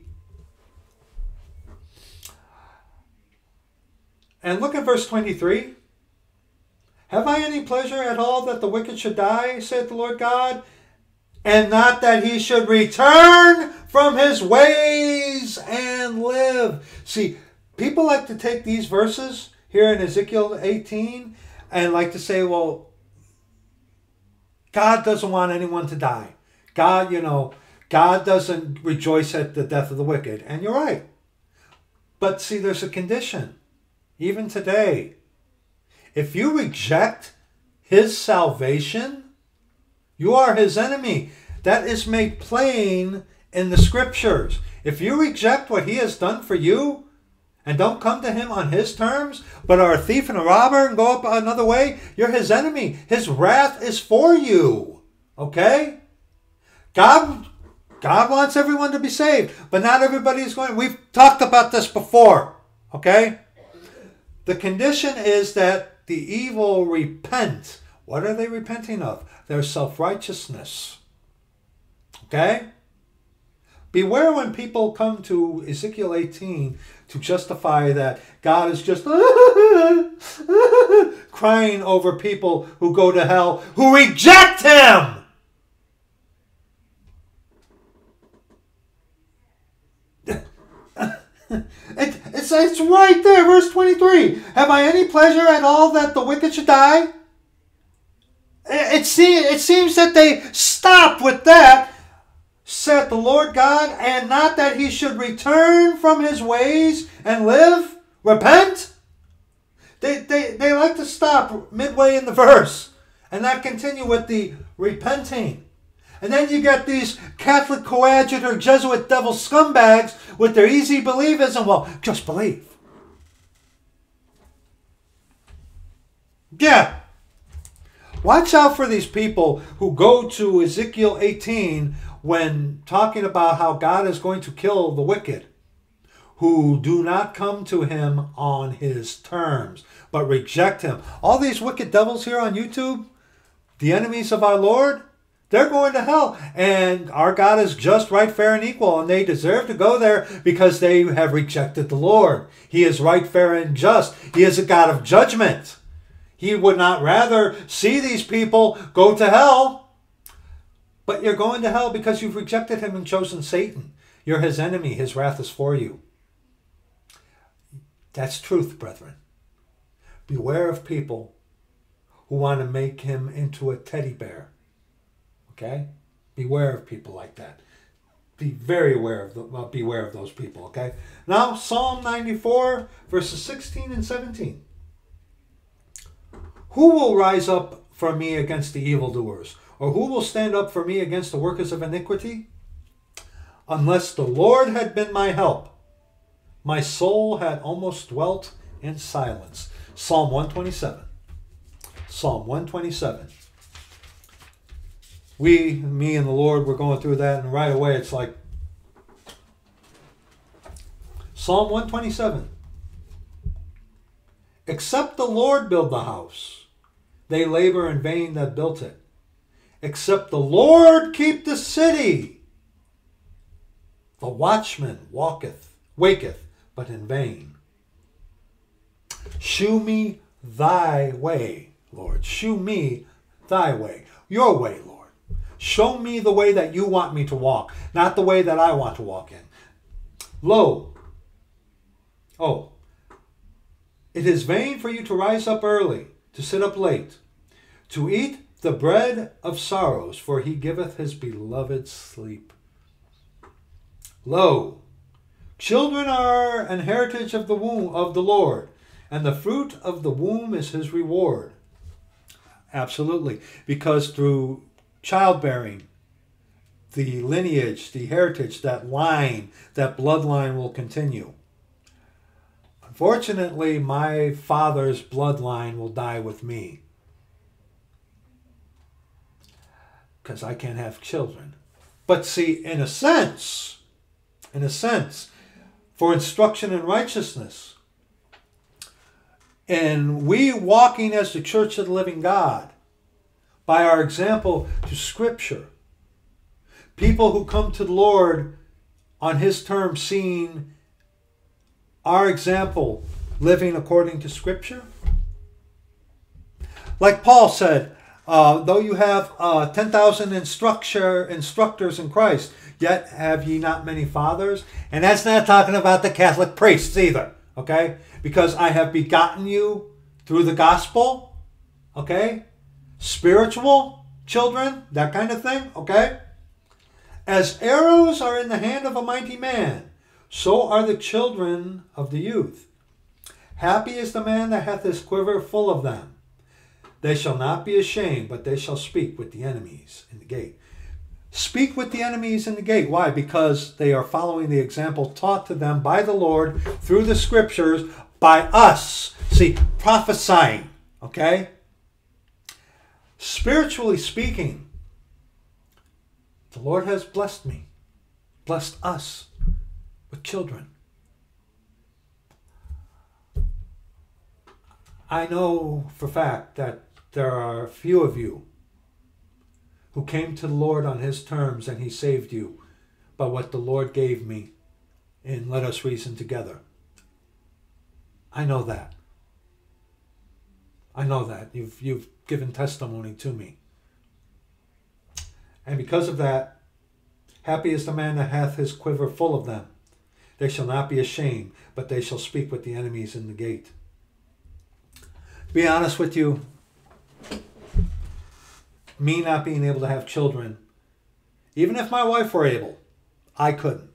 And look at verse 23. Have I any pleasure at all that the wicked should die, saith the Lord God, and not that he should return from his ways and live? See, people like to take these verses here in Ezekiel 18 and like to say, well, God doesn't want anyone to die. God, you know, God doesn't rejoice at the death of the wicked. And you're right. But see, there's a condition. Even today, if you reject his salvation, you are his enemy. That is made plain in the scriptures. If you reject what he has done for you, and don't come to him on his terms, but are a thief and a robber and go up another way, you're his enemy. His wrath is for you. Okay? God God wants everyone to be saved, but not everybody is going. We've talked about this before. Okay? The condition is that the evil repent. What are they repenting of? Their self righteousness. Okay? Beware when people come to Ezekiel 18 to justify that God is just (laughs) crying over people who go to hell who reject Him. (laughs) It, it's, it's right there, verse 23. Have I any pleasure at all that the wicked should die? It, it, it seems that they stop with that saith the Lord God, and not that he should return from his ways and live? Repent? they, they, they like to stop midway in the verse and not continue with the repenting. And then you get these Catholic coadjutor Jesuit devil scumbags with their easy believism. Well, just believe. Yeah. Watch out for these people who go to Ezekiel 18 when talking about how God is going to kill the wicked, who do not come to him on his terms, but reject him. All these wicked devils here on YouTube, the enemies of our Lord, they're going to hell. And our God is just, right, fair, and equal. And they deserve to go there because they have rejected the Lord. He is right, fair, and just. He is a God of judgment. He would not rather see these people go to hell. But you're going to hell because you've rejected him and chosen Satan. You're his enemy. His wrath is for you. That's truth, brethren. Beware of people who want to make him into a teddy bear Okay? Beware of people like that. Be very aware of the, well, beware of those people, okay? Now, Psalm 94, verses 16 and 17. Who will rise up for me against the evildoers? Or who will stand up for me against the workers of iniquity? Unless the Lord had been my help, my soul had almost dwelt in silence. Psalm 127. Psalm 127 we, me and the Lord, were going through that, and right away it's like Psalm 127. Except the Lord build the house, they labor in vain that built it. Except the Lord keep the city, the watchman walketh, waketh, but in vain. Shew me thy way, Lord. Shew me thy way, your way. Show me the way that you want me to walk, not the way that I want to walk in. Lo, oh, it is vain for you to rise up early, to sit up late, to eat the bread of sorrows, for he giveth his beloved sleep. Lo, children are an heritage of the womb of the Lord, and the fruit of the womb is his reward. Absolutely, because through childbearing, the lineage, the heritage, that line, that bloodline will continue. Unfortunately, my father's bloodline will die with me because I can't have children. But see, in a sense, in a sense, for instruction in righteousness, and we walking as the church of the living God, by our example to Scripture. People who come to the Lord on His terms, seeing our example living according to Scripture. Like Paul said, uh, though you have uh, 10,000 instructor, instructors in Christ, yet have ye not many fathers. And that's not talking about the Catholic priests either, okay? Because I have begotten you through the gospel, okay? Spiritual children, that kind of thing, okay? As arrows are in the hand of a mighty man, so are the children of the youth. Happy is the man that hath his quiver full of them. They shall not be ashamed, but they shall speak with the enemies in the gate. Speak with the enemies in the gate. Why? Because they are following the example taught to them by the Lord through the scriptures by us. See, prophesying, okay? Spiritually speaking, the Lord has blessed me, blessed us with children. I know for fact that there are few of you who came to the Lord on His terms and He saved you by what the Lord gave me and let us reason together. I know that. I know that. You've, you've given testimony to me. And because of that, happy is the man that hath his quiver full of them. They shall not be ashamed, but they shall speak with the enemies in the gate. To be honest with you, me not being able to have children, even if my wife were able, I couldn't.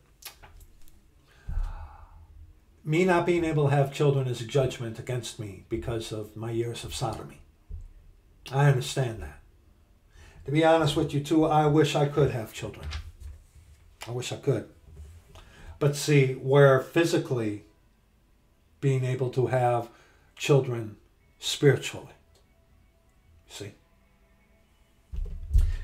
Me not being able to have children is a judgment against me because of my years of sodomy. I understand that. To be honest with you, too, I wish I could have children. I wish I could. But see, where physically being able to have children spiritually. See?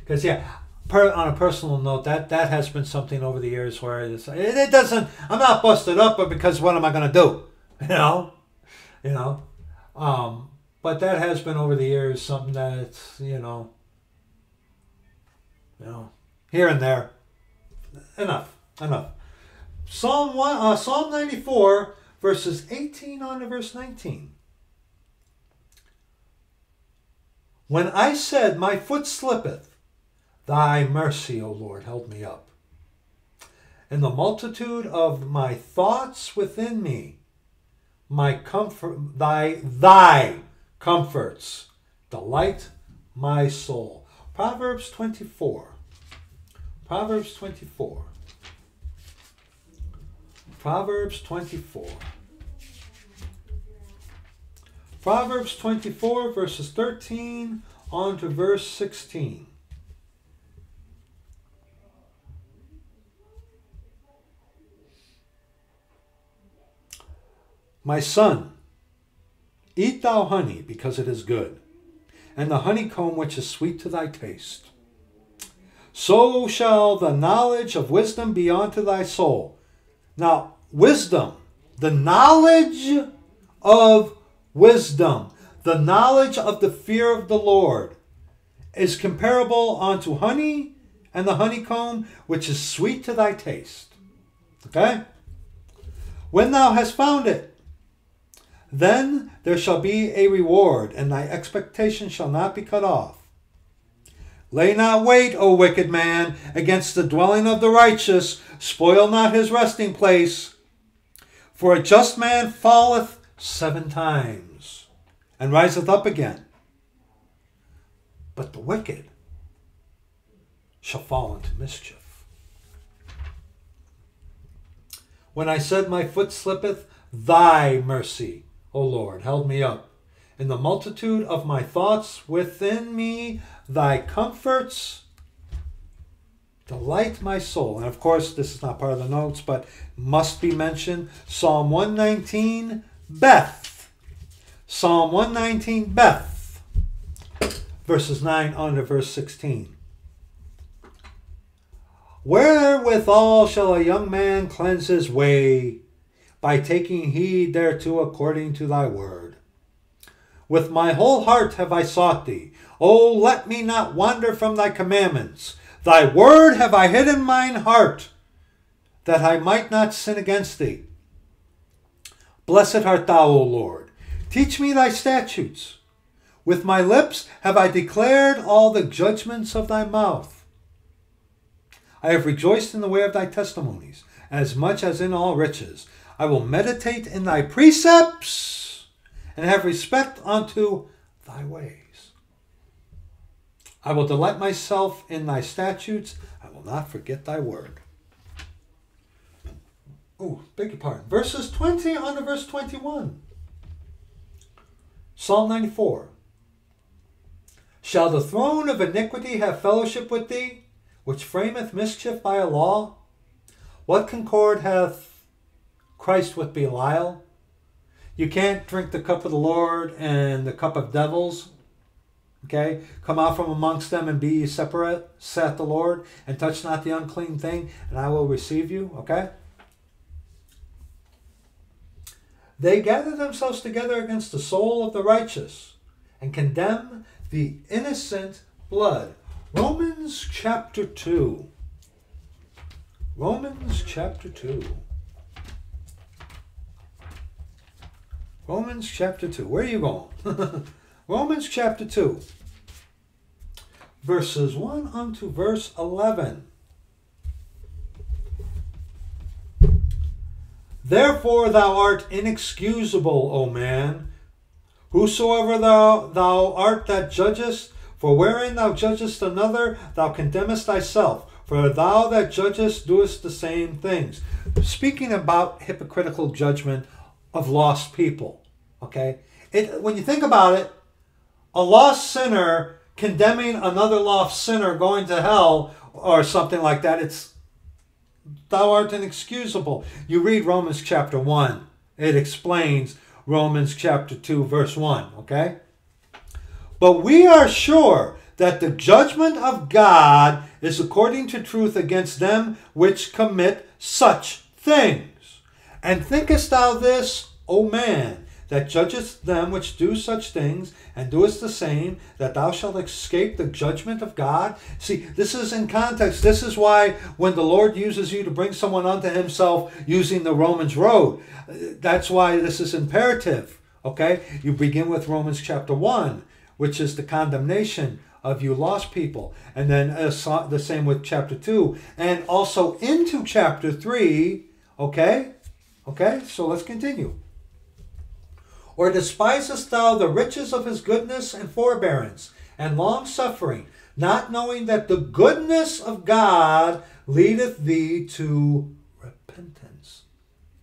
Because, yeah, per, on a personal note, that, that has been something over the years where it, it doesn't, I'm not busted up, but because what am I going to do? (laughs) You know? You know? Um, but that has been over the years something that, you know, you know, here and there. Enough. Enough. Psalm one, uh, Psalm 94, verses 18 on to verse 19. When I said, My foot slippeth, thy mercy, O Lord, held me up. In the multitude of my thoughts within me, my comfort, thy, thy comforts delight my soul. Proverbs 24. Proverbs 24. Proverbs 24. Proverbs 24, verses 13 on to verse 16. My son, eat thou honey, because it is good, and the honeycomb which is sweet to thy taste. So shall the knowledge of wisdom be unto thy soul. Now, wisdom, the knowledge of wisdom, the knowledge of the fear of the Lord, is comparable unto honey and the honeycomb, which is sweet to thy taste. Okay? When thou hast found it, then there shall be a reward, and thy expectation shall not be cut off. Lay not wait, O wicked man, against the dwelling of the righteous, spoil not his resting place. For a just man falleth seven times and riseth up again. But the wicked shall fall into mischief. When I said, My foot slippeth, thy mercy O Lord, held me up. In the multitude of my thoughts within me, thy comforts delight my soul. And of course, this is not part of the notes, but must be mentioned Psalm 119, Beth. Psalm 119, Beth. Verses 9 on to verse 16. Wherewithal shall a young man cleanse his way? By taking heed thereto according to thy word. With my whole heart have I sought thee. O let me not wander from thy commandments. Thy word have I hid in mine heart, that I might not sin against thee. Blessed art thou, O Lord. Teach me thy statutes. With my lips have I declared all the judgments of thy mouth. I have rejoiced in the way of thy testimonies, as much as in all riches. I will meditate in thy precepts and have respect unto thy ways. I will delight myself in thy statutes. I will not forget thy word. Oh, beg your pardon. Verses 20 on to verse 21. Psalm 94. Shall the throne of iniquity have fellowship with thee, which frameth mischief by a law? What concord hath Christ with Belial. You can't drink the cup of the Lord and the cup of devils. Okay? Come out from amongst them and be ye separate, saith the Lord, and touch not the unclean thing, and I will receive you. Okay? They gather themselves together against the soul of the righteous and condemn the innocent blood. Romans chapter 2. Romans chapter 2. Romans chapter 2. Where are you going? (laughs) Romans chapter 2. Verses 1 unto verse 11. Therefore thou art inexcusable, O man, whosoever thou, thou art that judgest, for wherein thou judgest another, thou condemnest thyself. For thou that judgest doest the same things. Speaking about hypocritical judgment of lost people. Okay? It, when you think about it, a lost sinner condemning another lost sinner going to hell or something like that, it's thou art inexcusable. You read Romans chapter 1, it explains Romans chapter 2, verse 1, okay? But we are sure that the judgment of God is according to truth against them which commit such things. And thinkest thou this, O man, that judgest them which do such things, and doest the same, that thou shalt escape the judgment of God? See, this is in context. This is why when the Lord uses you to bring someone unto himself using the Romans road, that's why this is imperative. Okay? You begin with Romans chapter 1, which is the condemnation of you lost people. And then uh, the same with chapter 2. And also into chapter 3. Okay? Okay? So let's continue. Or despisest thou the riches of his goodness and forbearance and long suffering, not knowing that the goodness of God leadeth thee to repentance?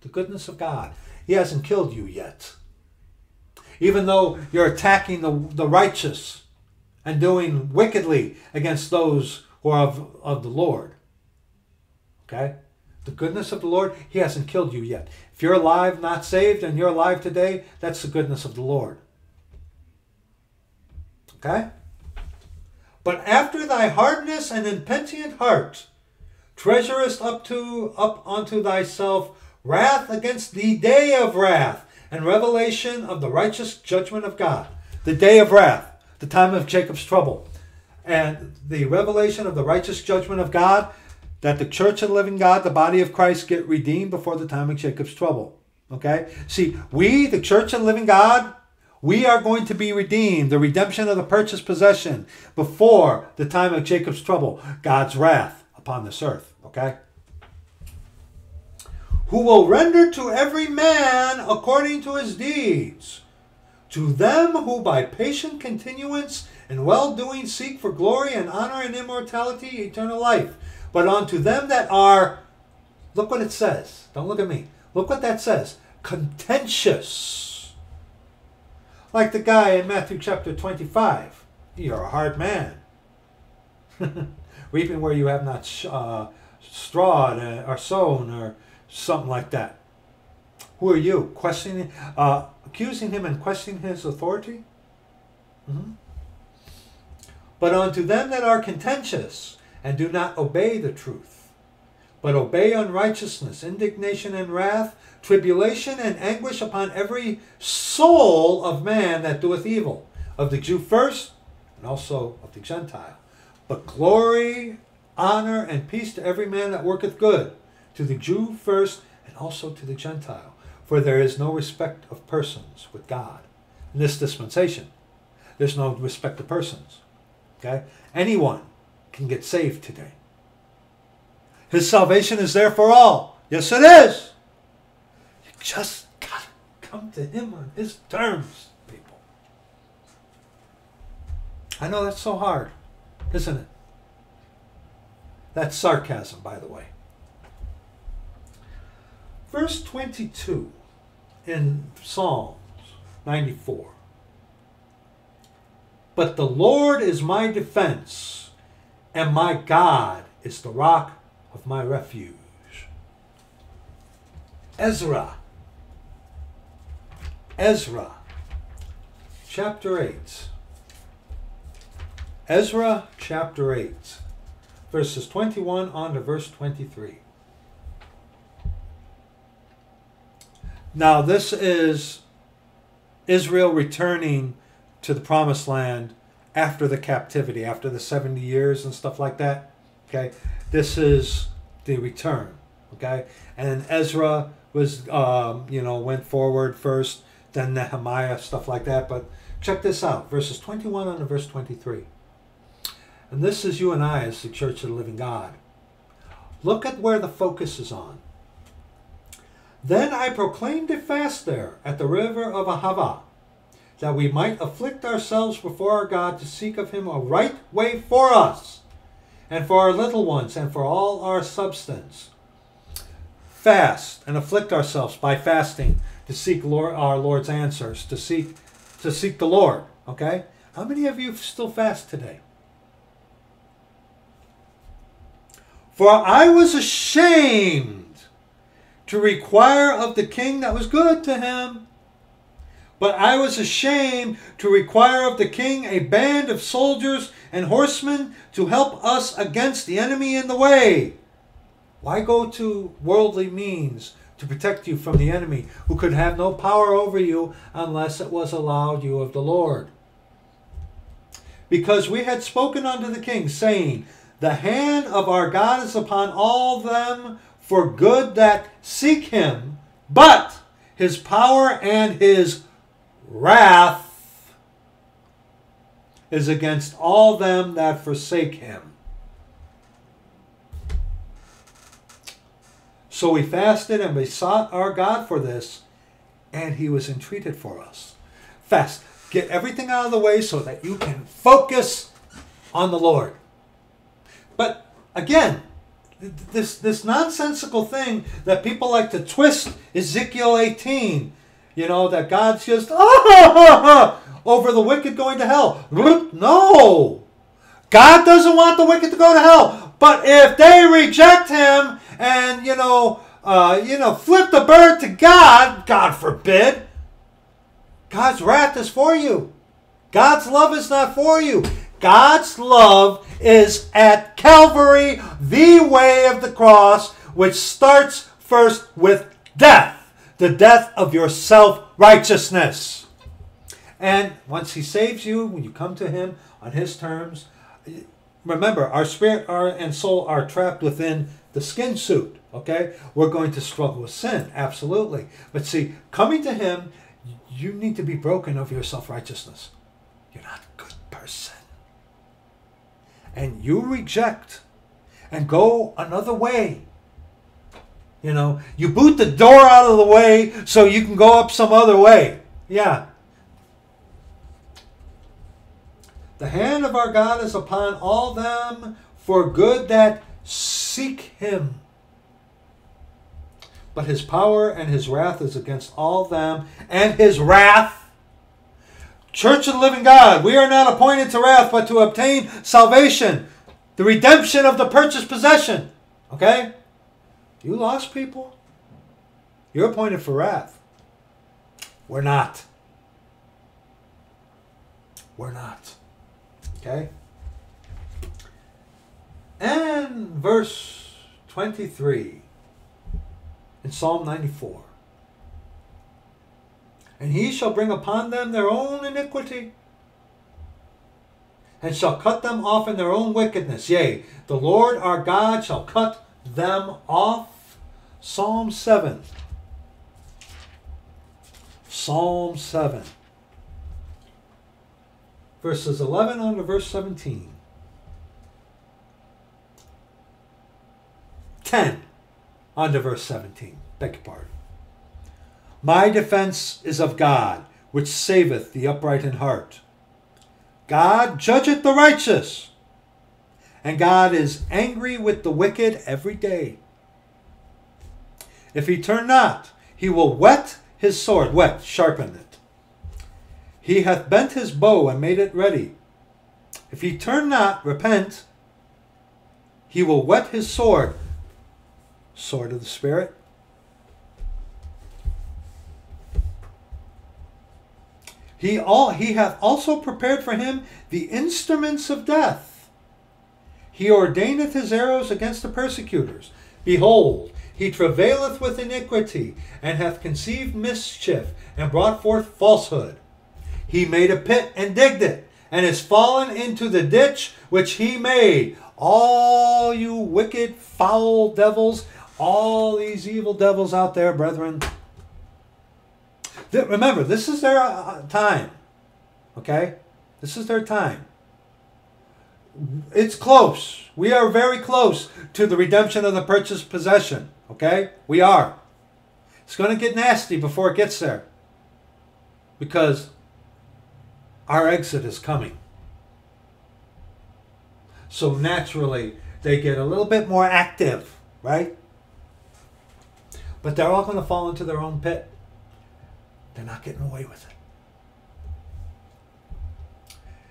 The goodness of God. He hasn't killed you yet. Even though you're attacking the, the righteous and doing wickedly against those who are of, of the Lord. Okay? The goodness of the Lord, He hasn't killed you yet. If you're alive, not saved, and you're alive today, that's the goodness of the Lord. Okay? But after thy hardness and impenitent heart, treasurest up to up unto thyself wrath against the day of wrath and revelation of the righteous judgment of God. The day of wrath, the time of Jacob's trouble, and the revelation of the righteous judgment of God that the church of the living God, the body of Christ, get redeemed before the time of Jacob's trouble. Okay? See, we, the church of the living God, we are going to be redeemed, the redemption of the purchased possession, before the time of Jacob's trouble, God's wrath upon this earth. Okay? Who will render to every man according to his deeds. To them who by patient continuance and well doing seek for glory and honor and immortality, eternal life but unto them that are, look what it says. Don't look at me. Look what that says. Contentious. Like the guy in Matthew chapter 25. You're a hard man. (laughs) Reaping where you have not uh, strawed uh, or sown or something like that. Who are you? Questioning, uh, accusing him and questioning his authority? Mm-hmm. But unto them that are contentious, and do not obey the truth, but obey unrighteousness, indignation and wrath, tribulation and anguish upon every soul of man that doeth evil, of the Jew first, and also of the Gentile. But glory, honor, and peace to every man that worketh good, to the Jew first, and also to the Gentile. For there is no respect of persons with God. In this dispensation, there's no respect of persons. Okay? Anyone can get saved today. His salvation is there for all. Yes, it is. You just got to come to Him on His terms, people. I know that's so hard, isn't it? That's sarcasm, by the way. Verse 22 in Psalms 94. But the Lord is my defense and my God is the rock of my refuge. Ezra. Ezra, chapter 8. Ezra, chapter 8, verses 21 on to verse 23. Now, this is Israel returning to the promised land after the captivity, after the 70 years and stuff like that. Okay, this is the return. Okay, and Ezra was, um, you know, went forward first, then Nehemiah, stuff like that. But check this out verses 21 on verse 23. And this is you and I as the church of the living God. Look at where the focus is on. Then I proclaimed a fast there at the river of Ahava that we might afflict ourselves before our God to seek of him a right way for us, and for our little ones, and for all our substance. Fast and afflict ourselves by fasting to seek Lord, our Lord's answers, to seek to seek the Lord. Okay? How many of you still fast today? For I was ashamed to require of the king that was good to him. But I was ashamed to require of the king a band of soldiers and horsemen to help us against the enemy in the way. Why go to worldly means to protect you from the enemy who could have no power over you unless it was allowed you of the Lord? Because we had spoken unto the king, saying, The hand of our God is upon all them for good that seek him, but his power and his wrath is against all them that forsake him. So we fasted and besought our God for this, and he was entreated for us. Fast. Get everything out of the way so that you can focus on the Lord. But again, this this nonsensical thing that people like to twist Ezekiel 18, you know, that God's just ah, (laughs) over the wicked going to hell. No. God doesn't want the wicked to go to hell. But if they reject him and, you know, uh, you know, flip the bird to God, God forbid, God's wrath is for you. God's love is not for you. God's love is at Calvary, the way of the cross, which starts first with death, the death of your self righteousness. And once He saves you, when you come to Him on His terms, remember, our spirit our, and soul are trapped within the skin suit. Okay? We're going to struggle with sin, absolutely. But see, coming to Him, you need to be broken of your self righteousness. You're not a good person and you reject and go another way. You know, you boot the door out of the way so you can go up some other way. Yeah. The hand of our God is upon all them for good that seek him. But his power and his wrath is against all them, and his wrath Church of the living God, we are not appointed to wrath, but to obtain salvation, the redemption of the purchased possession. Okay? You lost people. You're appointed for wrath. We're not. We're not. Okay? And verse 23 in Psalm 94 and he shall bring upon them their own iniquity, and shall cut them off in their own wickedness. Yea, the Lord our God shall cut them off. Psalm 7. Psalm 7. Verses 11 on to verse 17. 10 on to verse 17. Beg your pardon. My defense is of God, which saveth the upright in heart. God judgeth the righteous, and God is angry with the wicked every day. If he turn not, he will whet his sword, whet, sharpen it. He hath bent his bow and made it ready. If he turn not, repent, he will whet his sword, sword of the Spirit, He, all, he hath also prepared for him the instruments of death. He ordaineth his arrows against the persecutors. Behold, he travaileth with iniquity, and hath conceived mischief, and brought forth falsehood. He made a pit and digged it, and is fallen into the ditch which he made. All you wicked, foul devils, all these evil devils out there, brethren, Remember, this is their uh, time. Okay? This is their time. It's close. We are very close to the redemption of the purchased possession. Okay? We are. It's going to get nasty before it gets there. Because our exit is coming. So naturally, they get a little bit more active, right? But they're all going to fall into their own pit. They're not getting away with it.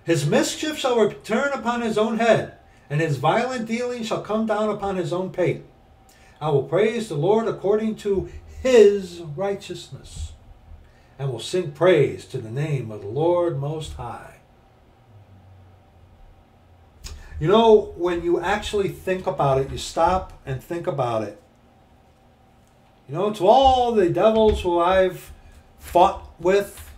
His mischief shall return upon his own head, and his violent dealing shall come down upon his own pate. I will praise the Lord according to his righteousness, and will sing praise to the name of the Lord Most High. You know, when you actually think about it, you stop and think about it. You know, to all the devils who I've fought with,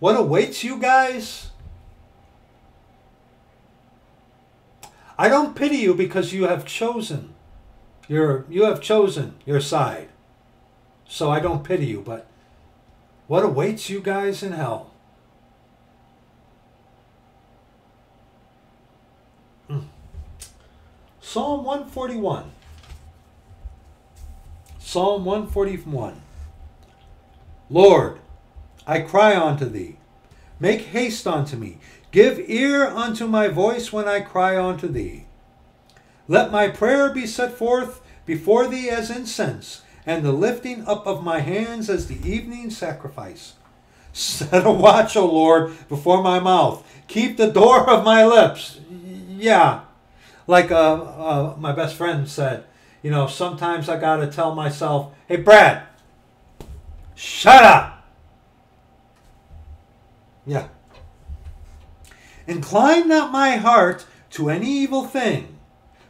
what awaits you guys? I don't pity you because you have chosen your you have chosen your side. So I don't pity you, but what awaits you guys in hell? Mm. Psalm 141. Psalm 141. Lord, I cry unto thee. Make haste unto me. Give ear unto my voice when I cry unto thee. Let my prayer be set forth before thee as incense, and the lifting up of my hands as the evening sacrifice. Set a watch, O Lord, before my mouth. Keep the door of my lips. Yeah. Like uh, uh, my best friend said, you know, sometimes I got to tell myself, hey, Brad, shut up. Yeah. Incline not my heart to any evil thing,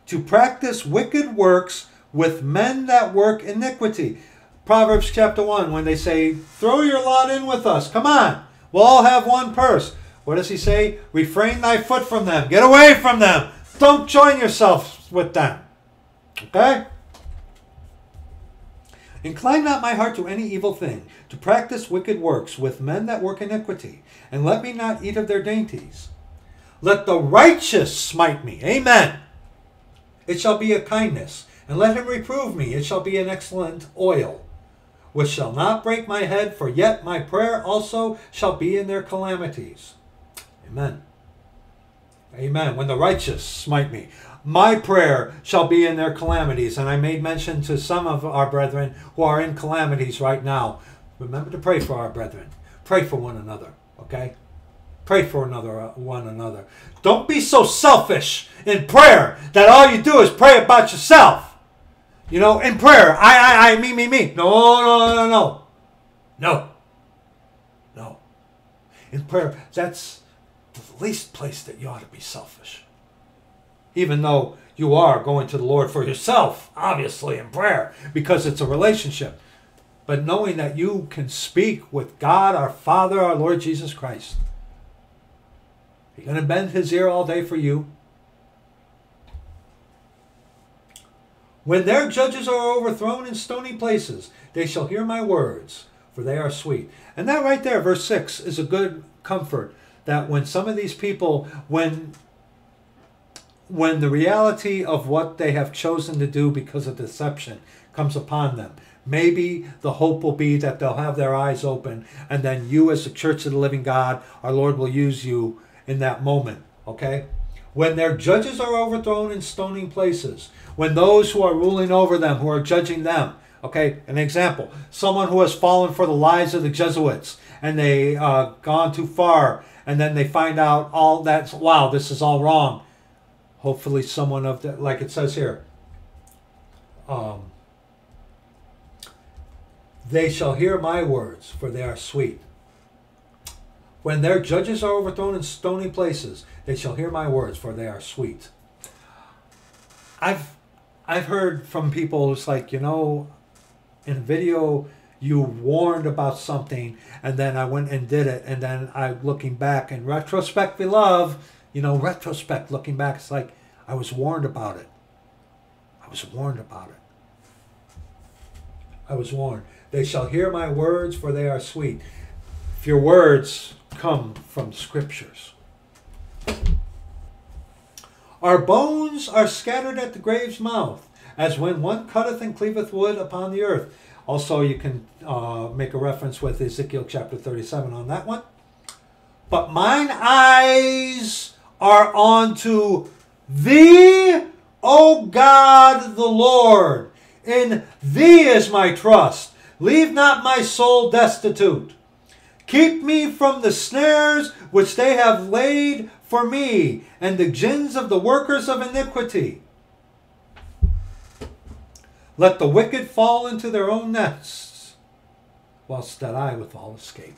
to practice wicked works with men that work iniquity. Proverbs chapter 1, when they say, Throw your lot in with us. Come on. We'll all have one purse. What does he say? Refrain thy foot from them. Get away from them. Don't join yourself with them. Okay? Incline not my heart to any evil thing, to practice wicked works with men that work iniquity, and let me not eat of their dainties. Let the righteous smite me. Amen. It shall be a kindness, and let him reprove me. It shall be an excellent oil, which shall not break my head, for yet my prayer also shall be in their calamities. Amen. Amen. When the righteous smite me my prayer shall be in their calamities. And I made mention to some of our brethren who are in calamities right now. Remember to pray for our brethren. Pray for one another, okay? Pray for another uh, one another. Don't be so selfish in prayer that all you do is pray about yourself. You know, in prayer, I, I, I, me, me, me. No, no, no, no. No. No. In prayer, that's the least place that you ought to be selfish even though you are going to the Lord for yourself, obviously, in prayer, because it's a relationship. But knowing that you can speak with God, our Father, our Lord Jesus Christ. He's going to bend his ear all day for you. When their judges are overthrown in stony places, they shall hear my words, for they are sweet. And that right there, verse 6, is a good comfort that when some of these people, when when the reality of what they have chosen to do because of deception comes upon them. Maybe the hope will be that they'll have their eyes open, and then you, as the church of the living God, our Lord will use you in that moment. Okay? When their judges are overthrown in stoning places, when those who are ruling over them, who are judging them, okay, an example, someone who has fallen for the lies of the Jesuits and they uh, gone too far, and then they find out all that's wow, this is all wrong hopefully someone of that like it says here um, they shall hear my words for they are sweet when their judges are overthrown in stony places they shall hear my words for they are sweet i've i've heard from people it's like you know in a video you warned about something and then i went and did it and then i looking back in retrospect we love you know, retrospect, looking back, it's like I was warned about it. I was warned about it. I was warned. They shall hear my words, for they are sweet. If your words come from scriptures. Our bones are scattered at the grave's mouth, as when one cutteth and cleaveth wood upon the earth. Also, you can uh, make a reference with Ezekiel chapter 37 on that one. But mine eyes are unto thee, O God the Lord. In thee is my trust. Leave not my soul destitute. Keep me from the snares which they have laid for me, and the gins of the workers of iniquity. Let the wicked fall into their own nests, whilst that I withal escape.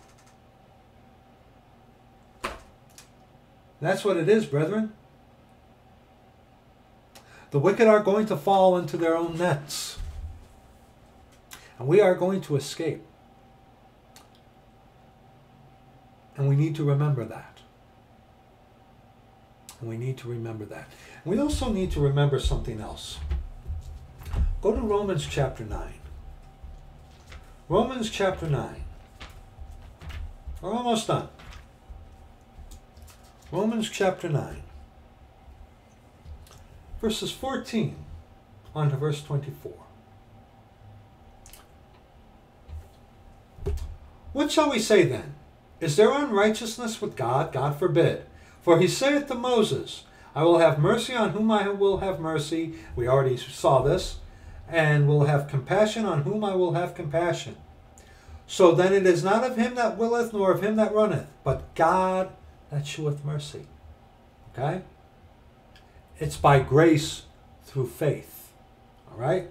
That's what it is, brethren. The wicked are going to fall into their own nets. And we are going to escape. And we need to remember that. And we need to remember that. We also need to remember something else. Go to Romans chapter 9. Romans chapter 9. We're almost done. Romans chapter 9. Verses 14 on to verse 24. What shall we say then? Is there unrighteousness with God? God forbid. For he saith to Moses, I will have mercy on whom I will have mercy. We already saw this. And will have compassion on whom I will have compassion. So then it is not of him that willeth, nor of him that runneth, but God that sheweth mercy. Okay? It's by grace through faith. All right?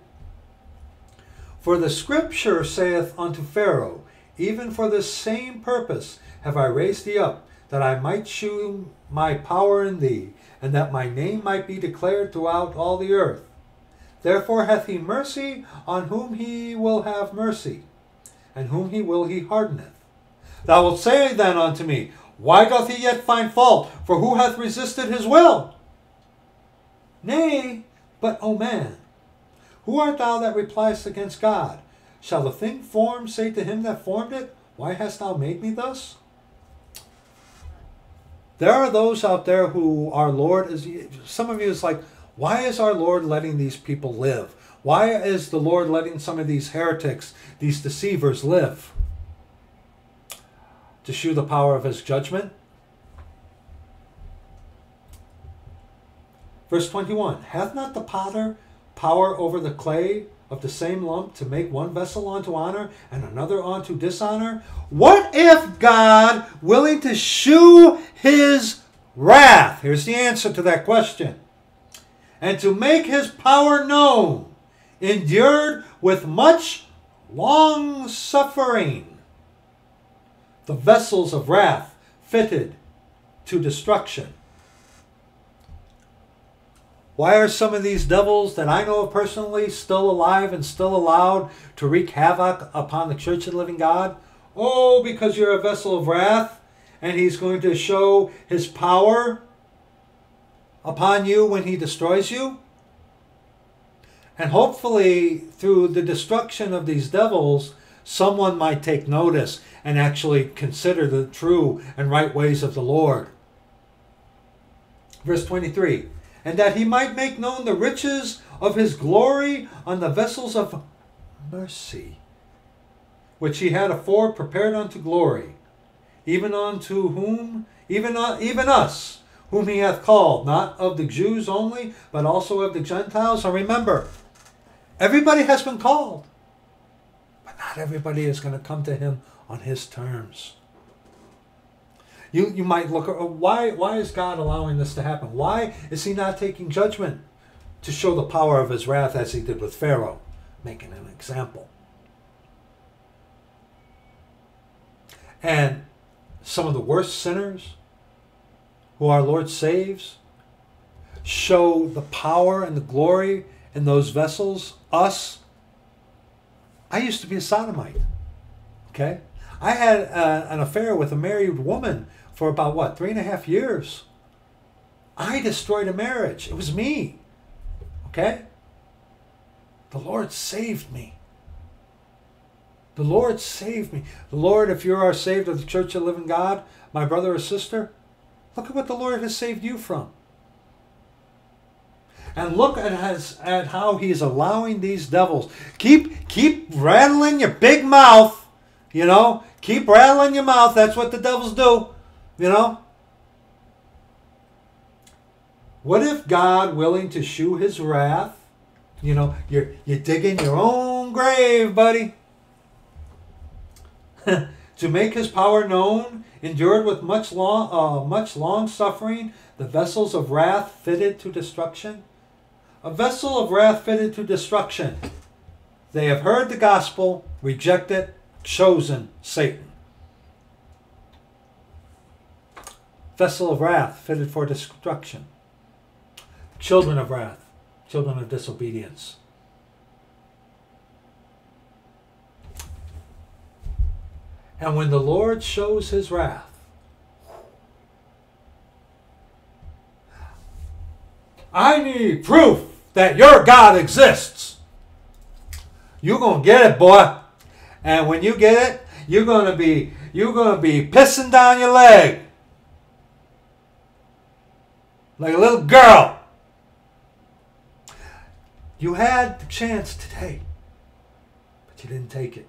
For the scripture saith unto Pharaoh, Even for this same purpose have I raised thee up, that I might shew my power in thee, and that my name might be declared throughout all the earth. Therefore hath he mercy on whom he will have mercy, and whom he will he hardeneth. Thou wilt say then unto me, Why doth he yet find fault? For who hath resisted his will? Nay, but, O man, who art thou that repliest against God? Shall the thing formed say to him that formed it, Why hast thou made me thus? There are those out there who our Lord is. Some of you is like, why is our Lord letting these people live? Why is the Lord letting some of these heretics, these deceivers, live? To shew the power of his judgment? Verse 21 Hath not the potter power over the clay of the same lump to make one vessel unto honor and another unto dishonor? What if God, willing to shew his wrath, here's the answer to that question, and to make his power known, endured with much long suffering the vessels of wrath fitted to destruction? Why are some of these devils that I know of personally still alive and still allowed to wreak havoc upon the church of the living God? Oh, because you're a vessel of wrath and he's going to show his power upon you when he destroys you? And hopefully, through the destruction of these devils, someone might take notice and actually consider the true and right ways of the Lord. Verse 23 and that he might make known the riches of his glory on the vessels of mercy, which he had afore prepared unto glory, even unto whom, even, uh, even us, whom he hath called, not of the Jews only, but also of the Gentiles. And remember, everybody has been called, but not everybody is going to come to him on his terms. You, you might look, uh, why, why is God allowing this to happen? Why is he not taking judgment to show the power of his wrath as he did with Pharaoh, making an example? And some of the worst sinners who our Lord saves show the power and the glory in those vessels, us. I used to be a sodomite. Okay? I had uh, an affair with a married woman for about what, three and a half years. I destroyed a marriage. It was me. Okay? The Lord saved me. The Lord saved me. The Lord, if you are saved of the Church of the Living God, my brother or sister, look at what the Lord has saved you from. And look at, his, at how he's allowing these devils. Keep keep rattling your big mouth, you know. Keep rattling your mouth. That's what the devils do. You know? What if God, willing to shew his wrath, you know, you're, you're digging your own grave, buddy, (laughs) to make his power known, endured with much long, uh, much long suffering, the vessels of wrath fitted to destruction? A vessel of wrath fitted to destruction. They have heard the gospel, rejected, chosen Satan. Vessel of wrath fitted for destruction. Children of wrath, children of disobedience. And when the Lord shows his wrath, I need proof that your God exists. You're going to get it, boy. And when you get it, you're going to be you're going to be pissing down your leg. Like a little girl. You had the chance today, but you didn't take it.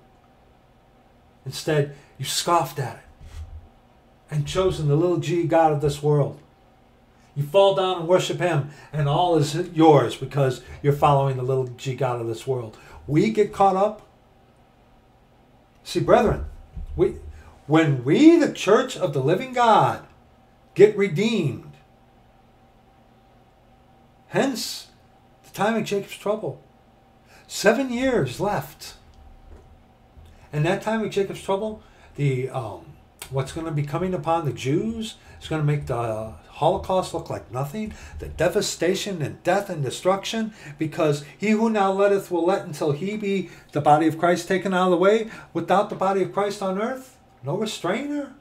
Instead, you scoffed at it and chosen the little g God of this world. You fall down and worship him, and all is yours because you're following the little g God of this world. We get caught up. See, brethren, we, when we, the church of the living God, get redeemed, hence the time of Jacob's trouble, seven years left. And that time of Jacob's trouble, the um, what's going to be coming upon the Jews is going to make the Holocaust look like nothing, the devastation and death and destruction, because he who now letteth will let until he be the body of Christ taken out of the way. Without the body of Christ on earth, no restrainer.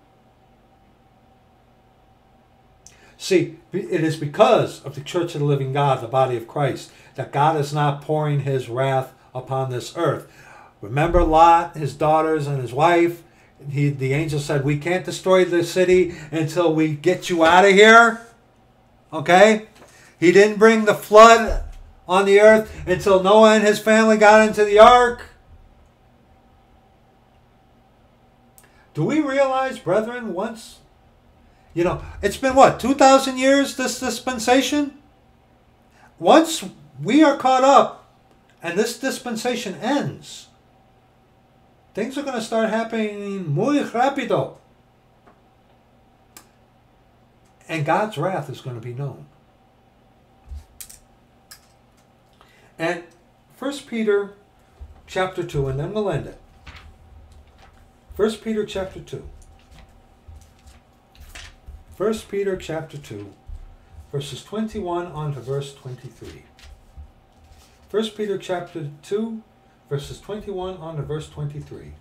See, it is because of the church of the living God, the body of Christ, that God is not pouring his wrath upon this earth. Remember Lot, his daughters, and his wife? he, the angel said, We can't destroy the city until we get you out of here. Okay? He didn't bring the flood on the earth until Noah and his family got into the ark. Do we realize, brethren, once, you know, it's been what, 2,000 years, this dispensation? Once we are caught up and this dispensation ends, things are going to start happening muy rápido. And God's wrath is going to be known. And 1 Peter chapter 2, and then we'll end it. 1 Peter chapter 2. 1 Peter chapter 2, verses 21 on to verse 23. 1 Peter chapter 2, verses 21 on to verse 23.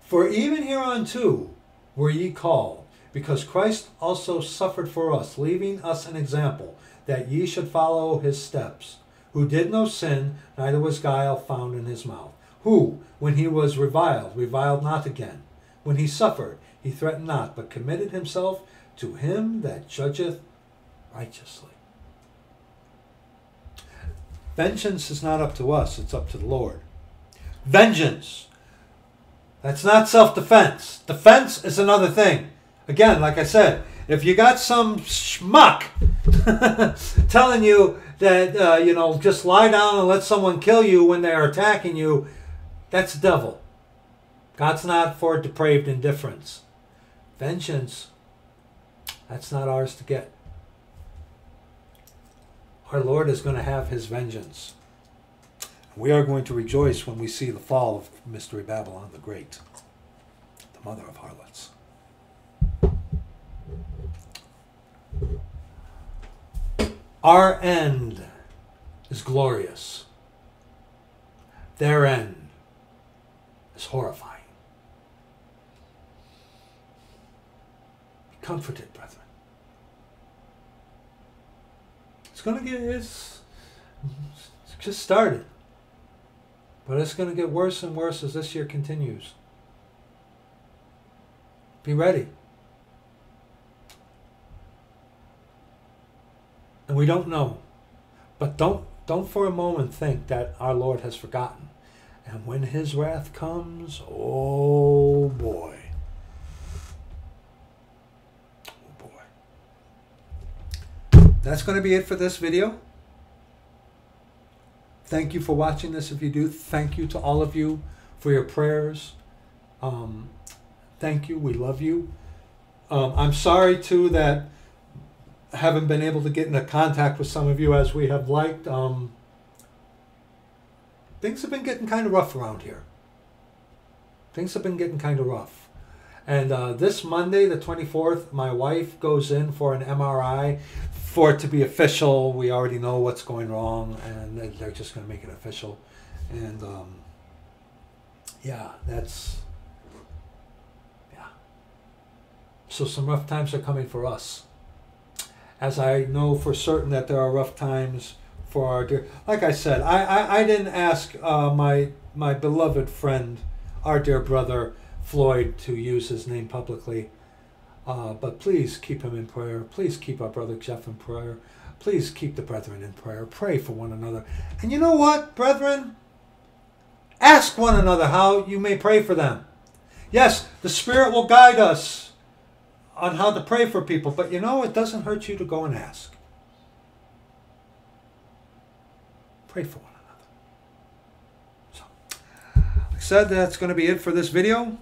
For even hereunto were ye called, because Christ also suffered for us, leaving us an example, that ye should follow his steps, who did no sin, neither was guile found in his mouth, who, when he was reviled, reviled not again, when he suffered, he threatened not, but committed himself to him that judgeth righteously. Vengeance is not up to us, it's up to the Lord. Vengeance. That's not self defense. Defense is another thing. Again, like I said, if you got some schmuck (laughs) telling you that, uh, you know, just lie down and let someone kill you when they're attacking you, that's devil. God's not for depraved indifference. Vengeance, that's not ours to get. Our Lord is going to have his vengeance. We are going to rejoice when we see the fall of Mystery Babylon the Great, the mother of harlots. Our end is glorious. Their end is horrifying. Be comforted, brethren. It's going to get it's, it's just started. But it's going to get worse and worse as this year continues. Be ready. And we don't know. But don't don't for a moment think that our Lord has forgotten. And when his wrath comes, oh boy. Oh boy. That's going to be it for this video. Thank you for watching this. If you do, thank you to all of you for your prayers. Um, thank you. We love you. Um, I'm sorry, too, that haven't been able to get into contact with some of you as we have liked. Um, things have been getting kind of rough around here. Things have been getting kind of rough. And uh, this Monday, the 24th, my wife goes in for an MRI. For it to be official, we already know what's going wrong, and they're just going to make it official. And um, yeah, that's yeah. So some rough times are coming for us. As I know for certain that there are rough times for our dear. Like I said, I I, I didn't ask uh, my my beloved friend, our dear brother Floyd, to use his name publicly. Uh, but please keep him in prayer. Please keep our brother Jeff in prayer. Please keep the brethren in prayer. Pray for one another. And you know what, brethren? Ask one another how you may pray for them. Yes, the Spirit will guide us on how to pray for people, but you know, it doesn't hurt you to go and ask. Pray for one another. So, like I said, that's going to be it for this video.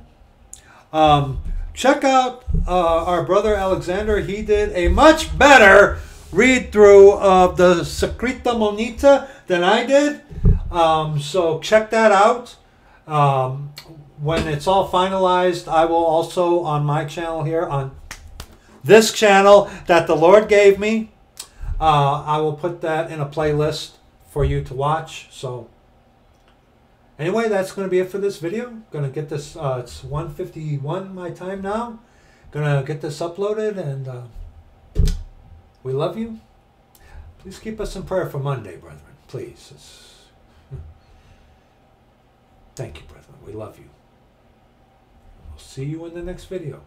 Um, check out uh, our brother Alexander. He did a much better read through of the Secreta Monita than I did. Um, so check that out. Um, when it's all finalized, I will also on my channel here, on this channel that the Lord gave me, uh, I will put that in a playlist for you to watch. So anyway, that's going to be it for this video. Going to get this, uh, it's 151 my time now. Going to get this uploaded and uh, we love you. Please keep us in prayer for Monday, brethren. Please. It's, Thank you, brethren. We love you. We'll see you in the next video.